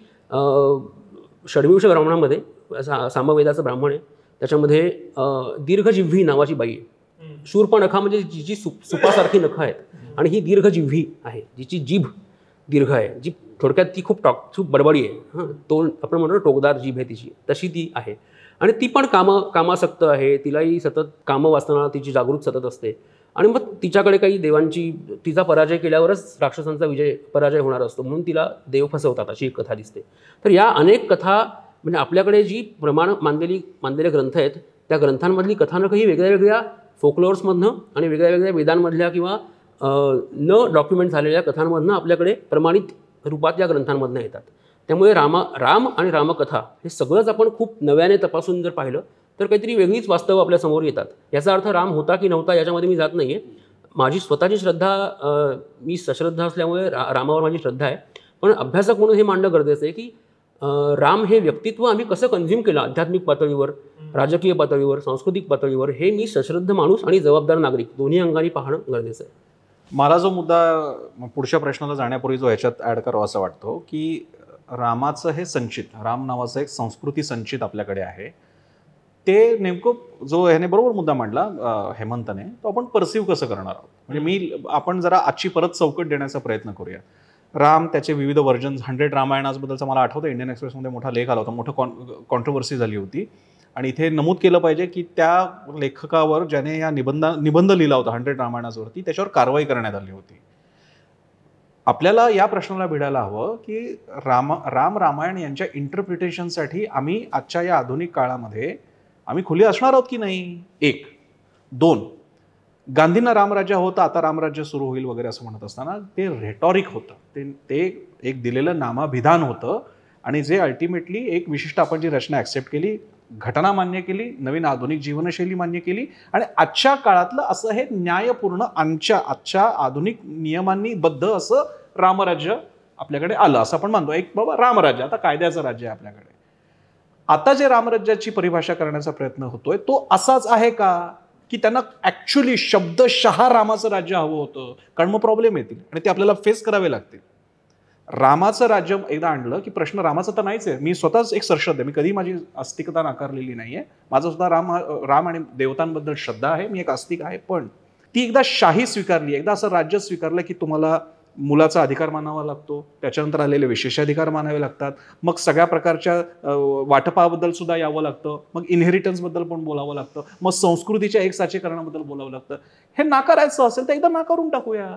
षडविंश ब्राह्मणामध्ये सा सामवेदाचं ब्राह्मण आहे त्याच्यामध्ये दीर्घजिव्ही नावाची बाई आहे. शूर्पणखा म्हणजे जिची सुप सुपासारखी नखं आहेत. आणि ही दीर्घजिव्ही आहे जिची जीभ दीर्घ आहे जी थोडक्यात ती खूप टॉक खूप बडबडी आहे. हां तोंड आपण म्हणतो टोकदार जीभ आहे तिची तशी ती आहे. आणि ती पण कामं कामासक्त आहे तिलाही सतत कामं वाचताना तिची जागृत सतत असते. आणि मग तिच्याकडे काही देवांची तिचा पराजय केल्यावरच राक्षसांचा विजय पराजय होणार असतो. म्हणून तिला देव फसवतात अशी एक कथा दिसते. तर या अनेक कथा म्हणजे आपल्याकडे जी प्रमाण मानलेली मानलेले ग्रंथ आहेत त्या ग्रंथांमधली कथानकही वेगळ्या वेगळ्या फोकलोअर्समधनं आणि वेगळ्या वेगळ्या वेदांमधल्या किंवा न डॉक्युमेंट झालेल्या कथांमधनं आपल्याकडे प्रमाणित रूपात या ग्रंथांमधनं येतात. त्यामुळे रामा राम आणि रामकथा हे सगळंच आपण खूप नव्याने तपासून जर पाहिलं तर काहीतरी वेगळीच वास्तव आपल्यासमोर येतात. याचा अर्थ राम होता की नव्हता याच्यामध्ये मी जात नाही आहे माझी स्वतःची श्रद्धा मी सश्रद्धा असल्यामुळे रा रामावर माझी श्रद्धा आहे. पण अभ्यासक म्हणून हे मांडणं गरजेचं आहे की राम हे व्यक्तित्व आम्ही कसं कन्झ्युम केलं? आध्यात्मिक पातळीवर राजकीय पातळीवर सांस्कृतिक पातळीवर हे मी सश्रद्ध माणूस आणि जबाबदार नागरिक दोन्ही अंगाने पाहणं गरजेचं आहे. मला जो मुद्दा पुढच्या प्रश्नाला जाण्यापूर्वी जो ह्याच्यात ॲड करावा असं वाटतो की रामाचं हे संचित राम नावाचं एक संस्कृती संचित आपल्याकडे आहे. ते नेमकं जो ह्याने बरोबर मुद्दा मांडला हेमंतने तो आपण परसिव्ह कसं करणार आहोत? म्हणजे मी आपण जरा आजची परत चौकट देण्याचा प्रयत्न करूया. राम त्याचे विविध व्हर्जन्स हंड्रेड रामायणाबद्दलचा मला आठवतं इंडियन एक्सप्रेसमध्ये मोठा लेख आला होता मोठं कॉन कॉन्ट्रोवर्सी झाली होती. आणि इथे नमूद केलं पाहिजे की त्या लेखकावर ज्याने या निबंध निबंध लिहिला होता हंड्रेड रामायणावरती त्याच्यावर कारवाई करण्यात आली होती. आपल्याला या प्रश्नाला भिडायला हवं की राम राम रामायण यांच्या इंटरप्रिटेशनसाठी आम्ही आजच्या या आधुनिक काळामध्ये आम्ही खुले असणार आहोत की नाही? एक. दोन. गांधींना रामराज्य होतं आता रामराज्य सुरू होईल वगैरे असं म्हणत असताना ते रेटॉरिक होतं. ते ते एक दिलेलं नामाभिधान होतं आणि जे अल्टिमेटली एक विशिष्ट आपण जी रचना ॲक्सेप्ट केली घटना मान्य केली नवीन आधुनिक जीवनशैली मान्य केली आणि आजच्या काळातलं असं हे न्यायपूर्ण आमच्या आजच्या आधुनिक नियमांनी बद्ध असं रामराज्य आपल्याकडे आलं असं आपण मानतो. एक बाबा रामराज्य आता कायद्याचं राज्य आहे आपल्याकडे. आता जे रामराज्याची परिभाषा करण्याचा प्रयत्न होतोय तो असाच आहे का? की त्यांना ऍक्च्युली शब्दशहा रामाचं राज्य हवं होतं. कारण मग प्रॉब्लेम येतील आणि ते आपल्याला फेस करावे लागतील. रामाचं राज्य एकदा आणलं की प्रश्न रामाचा तर नाहीच आहे. मी स्वतःच एक सरश्रद्ध आहे. मी कधी माझी आस्तिकता नाकारलेली नाहीये. माझं सुद्धा राम राम आणि देवतांबद्दल श्रद्धा आहे. मी एक आस्तिक आहे. पण ती एकदा शाही स्वीकारली एकदा असं राज्य स्वीकारलं की तुम्हाला मुलाचा अधिकार मानावा लागतो त्याच्यानंतर आलेले विशेषाधिकार मानावे लागतात. मग सगळ्या प्रकारच्या वाटपाबद्दल सुद्धा यावं लागतं. मग इनहेरिटन्सबद्दल पण बोलावं लागतं. मग संस्कृतीच्या एक साचीकरणाबद्दल बोलावं लागतं. हे नाकारायचं असेल तर एकदा नाकारून टाकूया.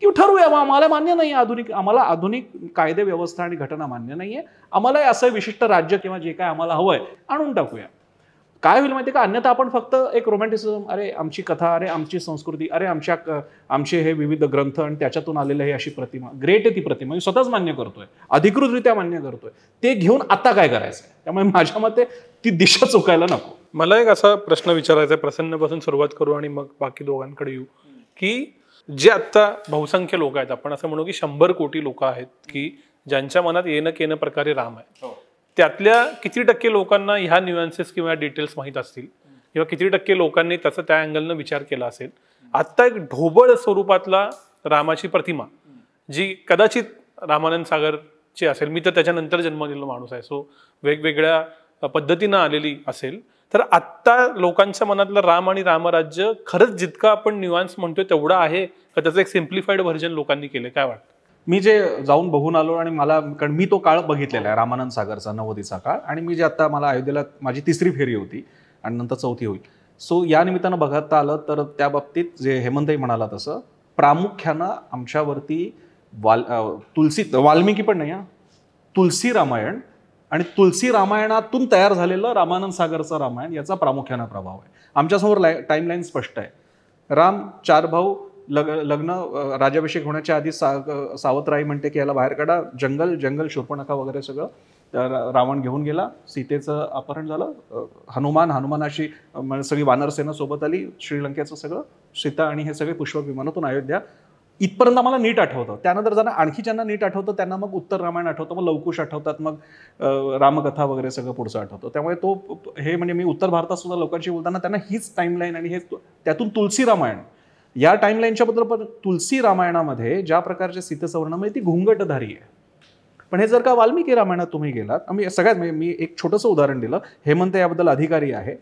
किंवा ठरवूया मग आम्हाला मान्य नाही आधुनिक आम्हाला आधुनिक कायदे व्यवस्था आणि घटना मान्य नाहीये. आम्हाला असं विशिष्ट राज्य किंवा जे काय आम्हाला हवंय आणून टाकूया. काय होईल माहिती का? अन्यथा आपण फक्त एक रोमॅन्टिसिझम अरे आमची कथा अरे आमची संस्कृती अरे आमच्या आमचे हे विविध ग्रंथ आणि त्याच्यातून आलेलं हे अशी प्रतिमा. ग्रेट आहे ती प्रतिमा. मी स्वतःच मान्य करतोय. अधिकृतरित्या मान्य करतोय. ते घेऊन आता काय करायचं त्यामुळे माझ्या मते ती दिशा चुकायला नको. मला एक असा प्रश्न विचारायचा आहे प्रसन्नपासून सुरुवात करू आणि मग बाकी दोघांकडे येऊ. की जे आत्ता बहुसंख्य लोक आहेत आपण असं म्हणू की शंभर कोटी लोक आहेत की ज्यांच्या मनात येणं केनं प्रकारे राम आहे. त्यातल्या किती टक्के लोकांना ह्या न्युअन्सेस किंवा डिटेल्स माहीत असतील? किंवा किती टक्के लोकांनी त्याचा त्या अँगलनं विचार केला असेल? आत्ता एक ढोबळ स्वरूपातला रामाची प्रतिमा जी कदाचित रामानंद सागरची असेल मी तर त्याच्यानंतर जन्मलेला माणूस आहे सो वेगवेगळ्या पद्धतीनं आलेली असेल तर आत्ता लोकांच्या मनातलं राम आणि रामराज्य खरंच जितकं आपण न्यूआन्स म्हणतोय तेवढं आहे का त्याचं एक सिम्प्लिफाईड व्हर्जन लोकांनी केलं काय वाटतं? मी जे जाऊन बघून आलो आणि मला कारण मी तो काळ बघितलेला आहे रामानंद सागरचा नवोदीचा काळ. आणि मी जे आता मला अयोध्येला माझी तिसरी फेरी होती आणि नंतर चौथी होईल. सो या निमित्तानं बघता आलं तर त्या बाबतीत जे हेमंतही म्हणाला तसं प्रामुख्यानं आमच्यावरती वाल तुलसी वाल्मिकी पण नाही हा. तुलसी रामायण आणि तुलसी रामायणातून तयार झालेलं रामानंद सागरचं रामायण याचा प्रामुख्यानं प्रभाव आहे. आमच्यासमोर लाय टाईमलाईन स्पष्ट आहे. राम चार भाऊ लग लग्न राजाभिषेक होण्याच्या आधी सा सावतराई म्हणते की याला बाहेर काढा. जंगल जंगल शूर्पणखा वगैरे सगळं तर रावण घेऊन गेला. सीतेचं अपहरण झालं. हनुमान हनुमानाशी सगळी वानरसेना सोबत आली. श्रीलंकेचं सगळं. सीता आणि हे सगळे पुष्पक विमानातून अयोध्या. इथपर्यंत आम्हाला नीट आठवतं. त्यानंतर ज्यांना आणखी ज्यांना नीट आठवतं त्यांना मग उत्तर रामायण आठवतं मग लवकुश आठवतात मग रामकथा वगैरे सगळं पुढचं आठवतं. त्यामुळे तो हे म्हणजे मी उत्तर भारतात सुद्धा लोकांशी बोलताना त्यांना हीच टाईमलाईन आणि हे त्यातून तुलसी रामायण. या टाईमलाईनच्या बद्दल पण तुलसी रामायणामध्ये ज्या प्रकारच्या सीतेचं म्हणजे ती घुंगटधारी आहे. पण हे जर का वाल्मिकी रामायणात तुम्ही गेलात आम्ही सगळ्यात म्हणजे मी एक छोटंसं उदाहरण दिलं. हेमंत याबद्दल अधिकारी आहे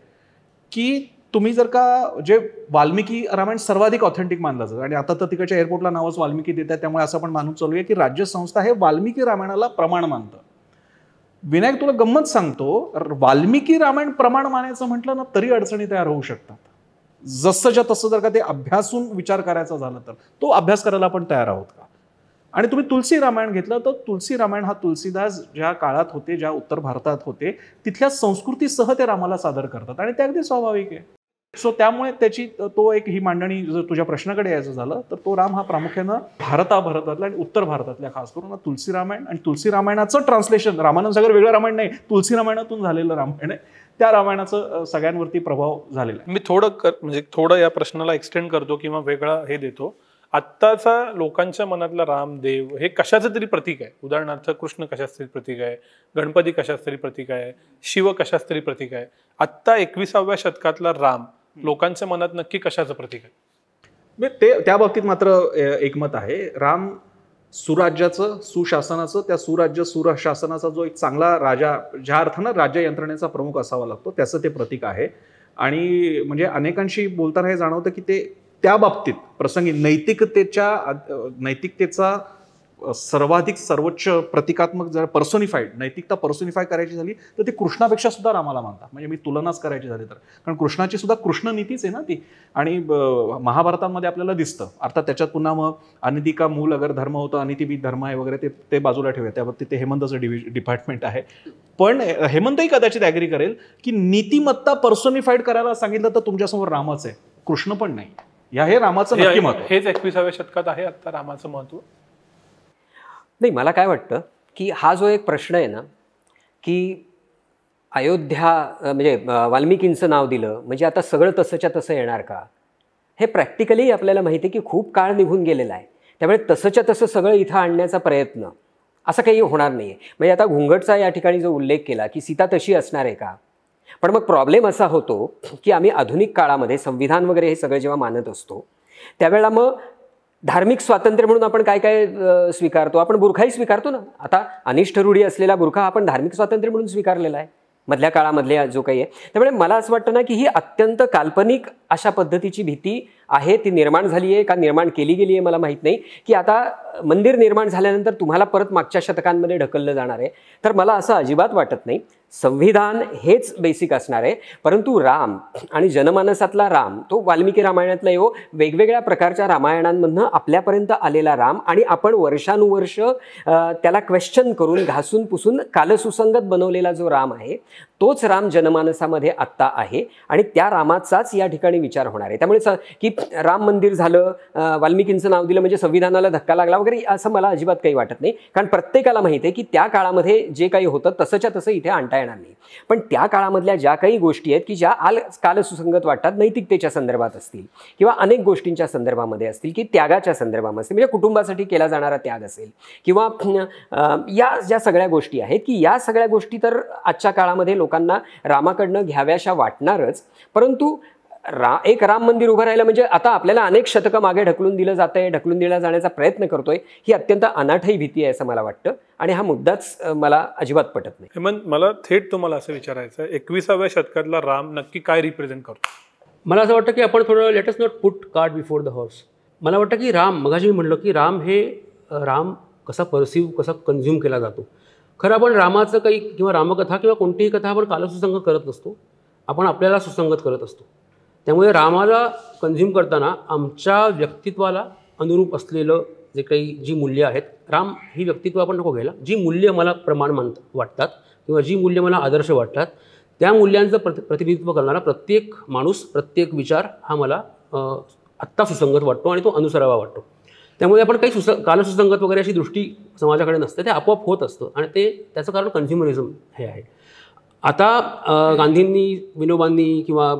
की तुम्ही जर का जे वाल्मिकी रामायण सर्वाधिक ऑथेंटिक मानलं जातं आणि आता तर तिकडच्या एअरपोर्टला नावच वाल्मिकी देत आहे त्यामुळे असं पण मानून चालू आहे की राज्य संस्था हे वाल्मिकी रामायणाला प्रमाण मानतं. विनायक तुला गंमत सांगतो वाल्मिकी रामायण प्रमाण मानायचं म्हटलं ना तरी अडचणी तयार होऊ शकतात. जसंच्या तसं जर का ते अभ्यासून विचार करायचा झाला तर. तो अभ्यास करायला आपण तयार आहोत का? आणि तुम्ही तुलसी रामायण घेतलं तर तुलसी रामायण हा तुलसीदास ज्या काळात होते ज्या उत्तर भारतात होते तिथल्या संस्कृतीसह ते रामाला सादर करतात आणि ते अगदी स्वाभाविक आहे. सो त्यामुळे त्याची तो एक ही मांडणी जर तुझ्या प्रश्नाकडे यायचं झालं तर तो राम हा प्रामुख्यानं भारताभरतातला आणि उत्तर भारतातल्या खास करून तुलसी रामायण. आणि तुलसी रामायणाचं ट्रान्सलेशन रामानंद सागर वेगळं रामायण नाही तुलसी रामायणातून झालेलं रामायण आहे. त्या रामायणाचं सगळ्यांवरती प्रभाव झालेला आहे. मी थोडं कर म्हणजे थोडं या प्रश्नाला एक्सटेंड करतो किंवा वेगळा हे देतो. आत्ताचा लोकांच्या मनातला रामदेव हे कशाचं तरी प्रतीक आहे? उदाहरणार्थ कृष्ण कशाच तरी प्रतीक आहे? गणपती कशाच तरी प्रतीक आहे? शिव कशाच तरी प्रतीक आहे? आत्ता एकविसाव्या शतकातला राम लोकांच्या मनात नक्की कशाचं प्रतीक आहे? ते त्या बाबतीत मात्र एकमत आहे. राम सुराज्याचं सुशासनाचं त्या सुराज्य सुशासनाचा जो एक चांगला राजा ज्या अर्थानं राज्य यंत्रणेचा प्रमुख असावा लागतो त्याचं ते प्रतीक आहे. आणि म्हणजे अनेकांशी बोलताना हे जाणवतं की ते त्या बाबतीत प्रसंगी नैतिकतेच्या नैतिकतेचा सर्वाधिक सर्वोच्च प्रतिकात्मक जर पर्सोनिफाईड नैतिकता पर्सोनिफाय करायची झाली तर ते कृष्णापेक्षा सुद्धा रामाला मानतात. म्हणजे मी तुलनाच करायची झाली तर. कारण कृष्णाची सुद्धा कृष्ण नीतीच आहे ना ती. आणि महाभारतामध्ये आपल्याला दिसतं. अर्थात त्याच्यात पुन्हा मग अनिती का मूल अगर धर्म होतं अनिती बी धर्म आहे वगैरे ते ते बाजूला ठेवूया त्याबाबतीत ते हेमंतचं डिव्हि डिपार्टमेंट आहे. पण हेमंतही कदाचित ॲग्री करेल की नीतिमत्ता पर्सोनिफाईड करायला सांगितलं तर तुमच्यासमोर रामच आहे. कृष्ण पण नाही. या हे रामाचं नक्की महत्त्व आहे. हेच एकविसाव्या शतकात आहे आता रामाचं महत्त्व नाही मला काय वाटतं की हा जो एक प्रश्न आहे ना की अयोध्या म्हणजे वाल्मिकींचं नाव दिलं म्हणजे आता सगळं तसंच्या तसं येणार का? हे प्रॅक्टिकली आपल्याला माहिती आहे की खूप काळ निघून गेलेला आहे. त्यामुळे तसंच्या तसं सगळं इथं आणण्याचा प्रयत्न असं काही होणार नाही आहे म्हणजे आता घुंगटचा या ठिकाणी जो उल्लेख केला की सीता तशी असणार आहे का? पण मग प्रॉब्लेम असा होतो की आम्ही आधुनिक काळामध्ये संविधान वगैरे हे सगळं जेव्हा मानत असतो त्यावेळेला मग धार्मिक स्वातंत्र्य म्हणून आपण काय काय स्वीकारतो? आपण बुरखाही स्वीकारतो ना? आता अनिष्ट रूढी असलेला बुरखा आपण धार्मिक स्वातंत्र्य म्हणून स्वीकारलेला आहे. मधल्या काळामधल्या जो काही आहे. त्यामुळे मला असं वाटतं ना की ही अत्यंत काल्पनिक अशा पद्धतीची भीती आहे. ती निर्माण झाली आहे का निर्माण केली गेली आहे मला माहीत नाही. की आता मंदिर निर्माण झाल्यानंतर तुम्हाला परत मागच्या शतकांमध्ये ढकललं जाणार आहे. तर मला असं अजिबात वाटत नाही. संविधान हेच बेसिक असणार आहे. परंतु राम आणि जनमानसातला राम तो वाल्मिकी रामायणातला येऊ हो. वेगवेगळ्या प्रकारच्या रामायणांमधनं आपल्यापर्यंत आलेला राम आणि आपण वर्षानुवर्ष त्याला क्वेश्चन करून घासून पुसून कालसुसंगत बनवलेला जो राम आहे तोच राम जनमानसामध्ये आत्ता आहे आणि त्या रामाचाच या ठिकाणी विचार होणार आहे. त्यामुळे स- की राम मंदिर झालं वाल्मिकींचं नाव दिलं म्हणजे संविधानाला धक्का लागला वगैरे असं मला अजिबात काही वाटत नाही. कारण प्रत्येकाला माहिती आहे की त्या काळामध्ये जे काही होतं तसंच्या तसं इथे आणता येणार नाही. पण त्या काळामधल्या ज्या काही गोष्टी आहेत की ज्या आल कालसुसंगत वाटतात नैतिकतेच्या संदर्भात असतील किंवा अनेक गोष्टींच्या संदर्भामध्ये असतील की त्यागाच्या संदर्भामध्ये असतील. म्हणजे कुटुंबासाठी केला जाणारा त्याग असेल किंवा या ज्या सगळ्या गोष्टी आहेत की या सगळ्या गोष्टी तर आजच्या काळामध्ये लोकांना रामाकडनं घ्याव्याशा वाटणारच. परंतु रा एक राम मंदिर उभं राहिलं म्हणजे आता आपल्याला अनेक शतकं मागे ढकलून दिलं जात आहे ढकलून दिला जाण्याचा प्रयत्न करतोय ही अत्यंत अनाठही भीती आहे असं मला वाटतं. आणि हा मुद्दाच मला अजिबात पटत नाही. हेमंत मला थेट तुम्हाला असं विचारायचं आहे एकविसाव्या शतकातला राम नक्की काय रिप्रेझेंट करतो? मला असं वाटतं की आपण थोडं let's not put cart before the horse मला वाटतं की राम मगाशी मी म्हणलं की राम हे राम कसा परसिव्ह कसा कन्झ्युम केला जातो. खरं आपण रामाचं काही किंवा रामकथा किंवा कोणतीही कथा आपण कालसुसंगत करत नसतो. आपण आपल्याला सुसंगत करत असतो. त्यामुळे रामाला कन्झ्युम करताना आमच्या व्यक्तित्वाला अनुरूप असलेलं जे काही जी मूल्य आहेत राम ही व्यक्तित्व आपण नको घ्यायला. जी मूल्य मला प्रमाण मान वाटतात किंवा जी मूल्य मला आदर्श वाटतात त्या मूल्यांचं प्रति प्रतिनिधित्व करणारा प्रत्येक माणूस प्रत्येक विचार हा मला आत्ता सुसंगत वाटतो आणि तो अनुसरावा वाटतो. त्यामुळे आपण काही सुस कालसुसंगत वगैरे अशी दृष्टी समाजाकडे नसते ते आपोआप होत असतं आणि ते त्याचं कारण कन्झ्युमरिझम हे आहे. आता गांधींनी विनोबांनी किंवा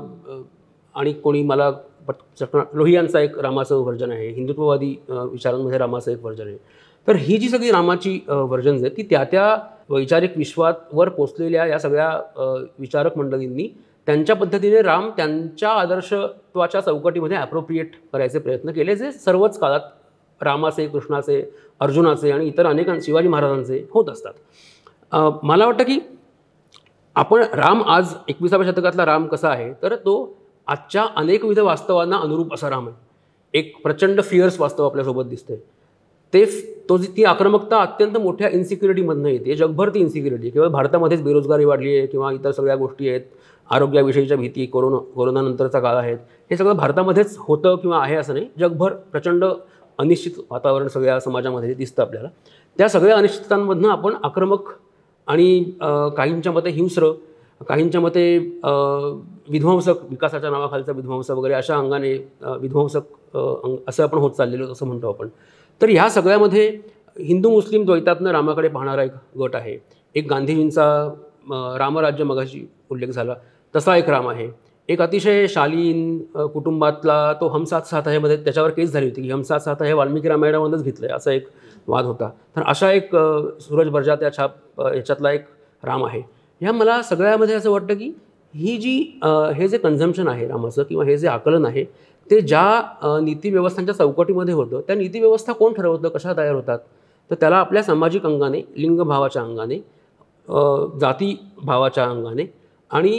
आणि कोणी मला पट चटकन लोहियांचा एक रामाचं व्हर्जन आहे. हिंदुत्ववादी विचारांमध्ये रामाचं एक व्हर्जन आहे. तर ही जी सगळी रामाची व्हर्जन्स आहेत ती त्या त्या वैचारिक विश्वावर पोचलेल्या या सगळ्या विचारक मंडळींनी त्यांच्या पद्धतीने राम त्यांच्या आदर्शत्वाच्या चौकटीमध्ये ॲप्रोप्रिएट करायचे प्रयत्न केले जे सर्वच काळात रामाचे कृष्णाचे अर्जुनाचे आणि इतर अनेक शिवाजी महाराजांचे होत असतात. मला वाटतं की आपण राम आज एकविसाव्या शतकातला राम कसा आहे तर तो आजच्या अनेकविध वास्तवांना अनुरूप असा राम आहे. एक प्रचंड फिअर्स वास्तव आपल्यासोबत दिसते ते तो जी ती आक्रमकता अत्यंत मोठ्या इन्सिक्युरिटीमधनं येते. जगभर ती इन्सिक्युरिटी केवळ भारतामध्येच बेरोजगारी वाढली आहे किंवा इतर सगळ्या गोष्टी आहेत. आरोग्याविषयीच्या भीती कोरोना कोरोनानंतरचा काळ आहेत हे सगळं भारतामध्येच होतं किंवा आहे असं नाही. जगभर प्रचंड अनिश्चित वातावरण सगळ्या समाजामध्ये दिसतं आपल्याला. त्या सगळ्या अनिश्चिततांमधनं आपण आक्रमक आणि काहींच्या मते हिंस्र काहींच्या मते विध्वंसक विकासाच्या नावाखालचा विध्वंस वगैरे अशा अंगाने विध्वंसक अंग असं आपण होत चाललेलो असं म्हणतो आपण. तर ह्या सगळ्यामध्ये हिंदू मुस्लिम द्वैतातनं रामाकडे पाहणारा एक गट आहे. एक गांधीजींचा रामराज्य मगाशी उल्लेख झाला. तसा एक राम आहे. एक अतिशय शालीन कुटुंबातला तो हमसात साथ आहे. मध्ये त्याच्यावर केस झाली होती की हमसात साथ आहे वाल्मिकी रामायणामधूनच घेतलं आहे असा एक वाद होता. तर अशा एक सूरज बर्जा त्या छाप याच्यातला एक राम आहे. ह्या मला सगळ्यामध्ये असं वाटतं की ही जी हे जे कन्झम्पन आहे रामाचं किंवा हे जे आकलन आहे ते ज्या नीतीव्यवस्थांच्या चौकटीमध्ये होतं त्या नीतीव्यवस्था कोण ठरवतं कशा तयार होतात? तर त्याला आपल्या सामाजिक अंगाने लिंगभावाच्या अंगाने जाती भावाच्या अंगाने आणि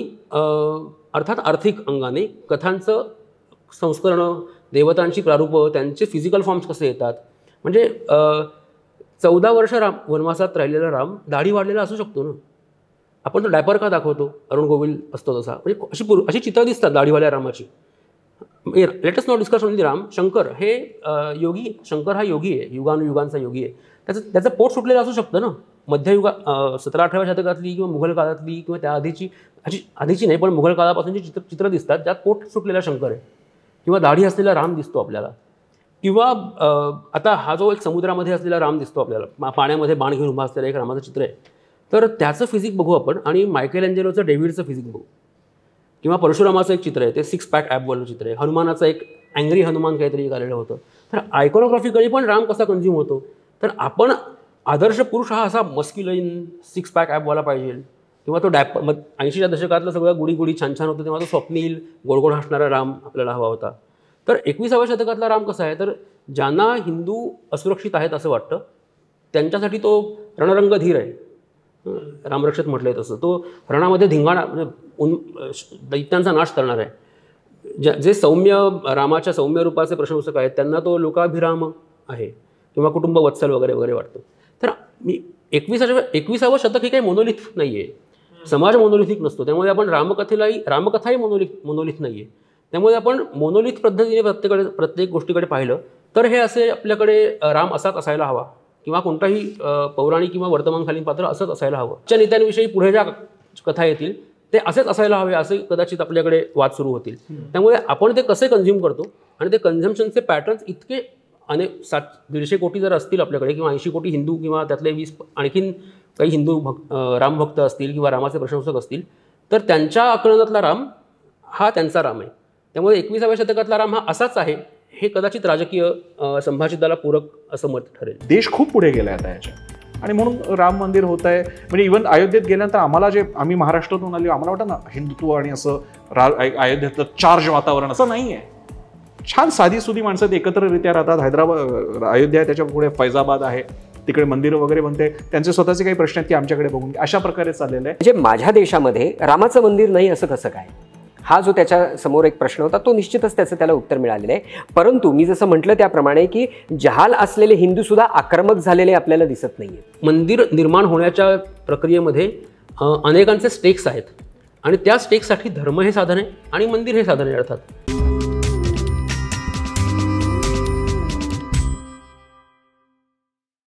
अर्थात आर्थिक अंगाने कथांचं संस्करणं देवतांची प्रारूपं त्यांचे फिजिकल फॉर्म्स कसे येतात? म्हणजे चौदा वर्ष राम वनवासात राहिलेला राम दाढी वाढलेला असू शकतो ना? आपण तो डायपर का दाखवतो? अरुण गोविल असतो तसा. म्हणजे अशी पूर्व अशी चित्रं दिसतात दाढीवाल्या रामाची. Let's not discuss only Ram Shankar हे योगी शंकर हा योगी आहे युगानुयुगांचा योगी आहे. त्याचं त्याचं पोट सुटलेलं असू शकतं ना. मध्ययुगा सतरा अठराव्या शतकातली किंवा मुघल काळातली किंवा त्या आधीची अशी आधीची नाही पण मुघल काळापासूनची चित्र चित्र दिसतात ज्यात पोट सुटलेला शंकर आहे. किंवा दाढी असलेला राम दिसतो आपल्याला. किंवा आता हा जो एक समुद्रामध्ये असलेला राम दिसतो आपल्याला. पाण्यामध्ये बाण घेऊन उभा असलेला एक रामाचं चित्र आहे. तर त्याचं फिजिक बघू आपण आणि मायकेल अँजेलोचं डेव्हिडचं फिजिक बघू. किंवा परशुरामाचं एक चित्र आहे ते सिक्स पॅक ॲपवरलं चित्र आहे. हनुमानाचं एक अँग्री हनुमान काहीतरी एक आलेलं होतं. तर आयकोनोग्राफिकली पण राम कसा कन्झ्युम होतो? तर आपण आदर्श पुरुष हा असा मस्क्युलाईन सिक्स पॅक ॲपवाला पाहिजे. किंवा तो डॅप मग ऐंशीच्या दशकातलं सगळं गुढी गुढी छान छान होतं तेव्हा तो स्वप्नील गोडगोड हसणारा राम आपल्याला हवा होता. तर एकविसाव्या शतकातला राम कसा आहे? तर ज्यांना हिंदू असुरक्षित आहेत असं वाटतं त्यांच्यासाठी तो रणरंगधीर आहे. हं, म्हटलं आहे तसं. तो रणामध्ये धिंगाणा म्हणजे उन दैत्यांचा नाश करणार आहे. ज्या जे सौम्य रामाच्या सौम्य रूपाचे प्रशंसक आहेत त्यांना तो लोकाभिराम आहे किंवा कुटुंब वत्सल वगैरे वगैरे वाटतो. तर मी एकविसाव्या एकविसावं शतक हे काही मोनोलिथ नाही आहे समाज मोनोलिथिक नसतो. त्यामुळे आपण रामकथेलाही रामकथाही मोनोलिथ मोनोलिथ नाही आहे त्यामुळे आपण मोनोलिथ पद्धतीने प्रत्येकाकडे प्रत्येक गोष्टीकडे पाहिलं तर हे असे आपल्याकडे राम असाच असायला हवा. किंवा कोणताही पौराणिक किंवा वर्तमानकालीन पात्र असंच असायला हवं. उच्च नेत्यांविषयी पुढे ज्या कथा येतील ते असेच असायला हवे असे कदाचित आपल्याकडे वाद सुरू होतील. त्यामुळे आपण ते कसे कन्झ्युम करतो आणि ते कन्झम्पशनचे पॅटर्न्स इतके अनेक सात दीडशे कोटी जर असतील आपल्याकडे किंवा ऐंशी कोटी हिंदू किंवा त्यातले वीस आणखीन काही हिंदू भक्त अ, रामभक्त असतील किंवा रामाचे प्रशंसक असतील तर त्यांच्या आकलनातला राम हा त्यांचा राम आहे. त्यामुळे एकविसाव्या शतकातला राम हा असाच आहे. हे कदाचित राजकीय संभाषिताला पूरक असं मत ठरेल. देश खूप पुढे गेला आता याच्यात आणि म्हणून राम मंदिर होत आहे म्हणजे इव्हन अयोध्येत गेल्यानंतर आम्हाला जे आम्ही महाराष्ट्रातून आलो आम्हाला वाटतं ना हिंदुत्व आणि असं रा अय- अयोध्येतलं चार्ज वातावरण असं नाही आहे छान साधी सुधी माणसं ते एकत्ररित्या राहतात. हैदराबाद अयोध्या आहे त्याच्या पुढे फैजाबाद आहे तिकडे मंदिरं वगैरे बनते. त्यांचे स्वतःचे काही प्रश्न आहेत की आमच्याकडे बघून. अशा प्रकारे चाललेलं आहे. म्हणजे माझ्या देशामध्ये रामाचं मंदिर नाही असं कसं काय? हा जो त्याच्यासमोर एक प्रश्न होता तो निश्चितच त्याचं त्याला उत्तर मिळालेलं आहे. परंतु मी जसं म्हटलं त्याप्रमाणे की जहाल असलेले हिंदू सुद्धा आक्रमक झालेले आपल्याला दिसत नाहीये मंदिर निर्माण होण्याच्या प्रक्रियेमध्ये अनेकांचे स्टेक्स आहेत. आणि त्या स्टेक्ससाठी धर्म हे साधन आहे आणि मंदिर हे साधन आहे अर्थात.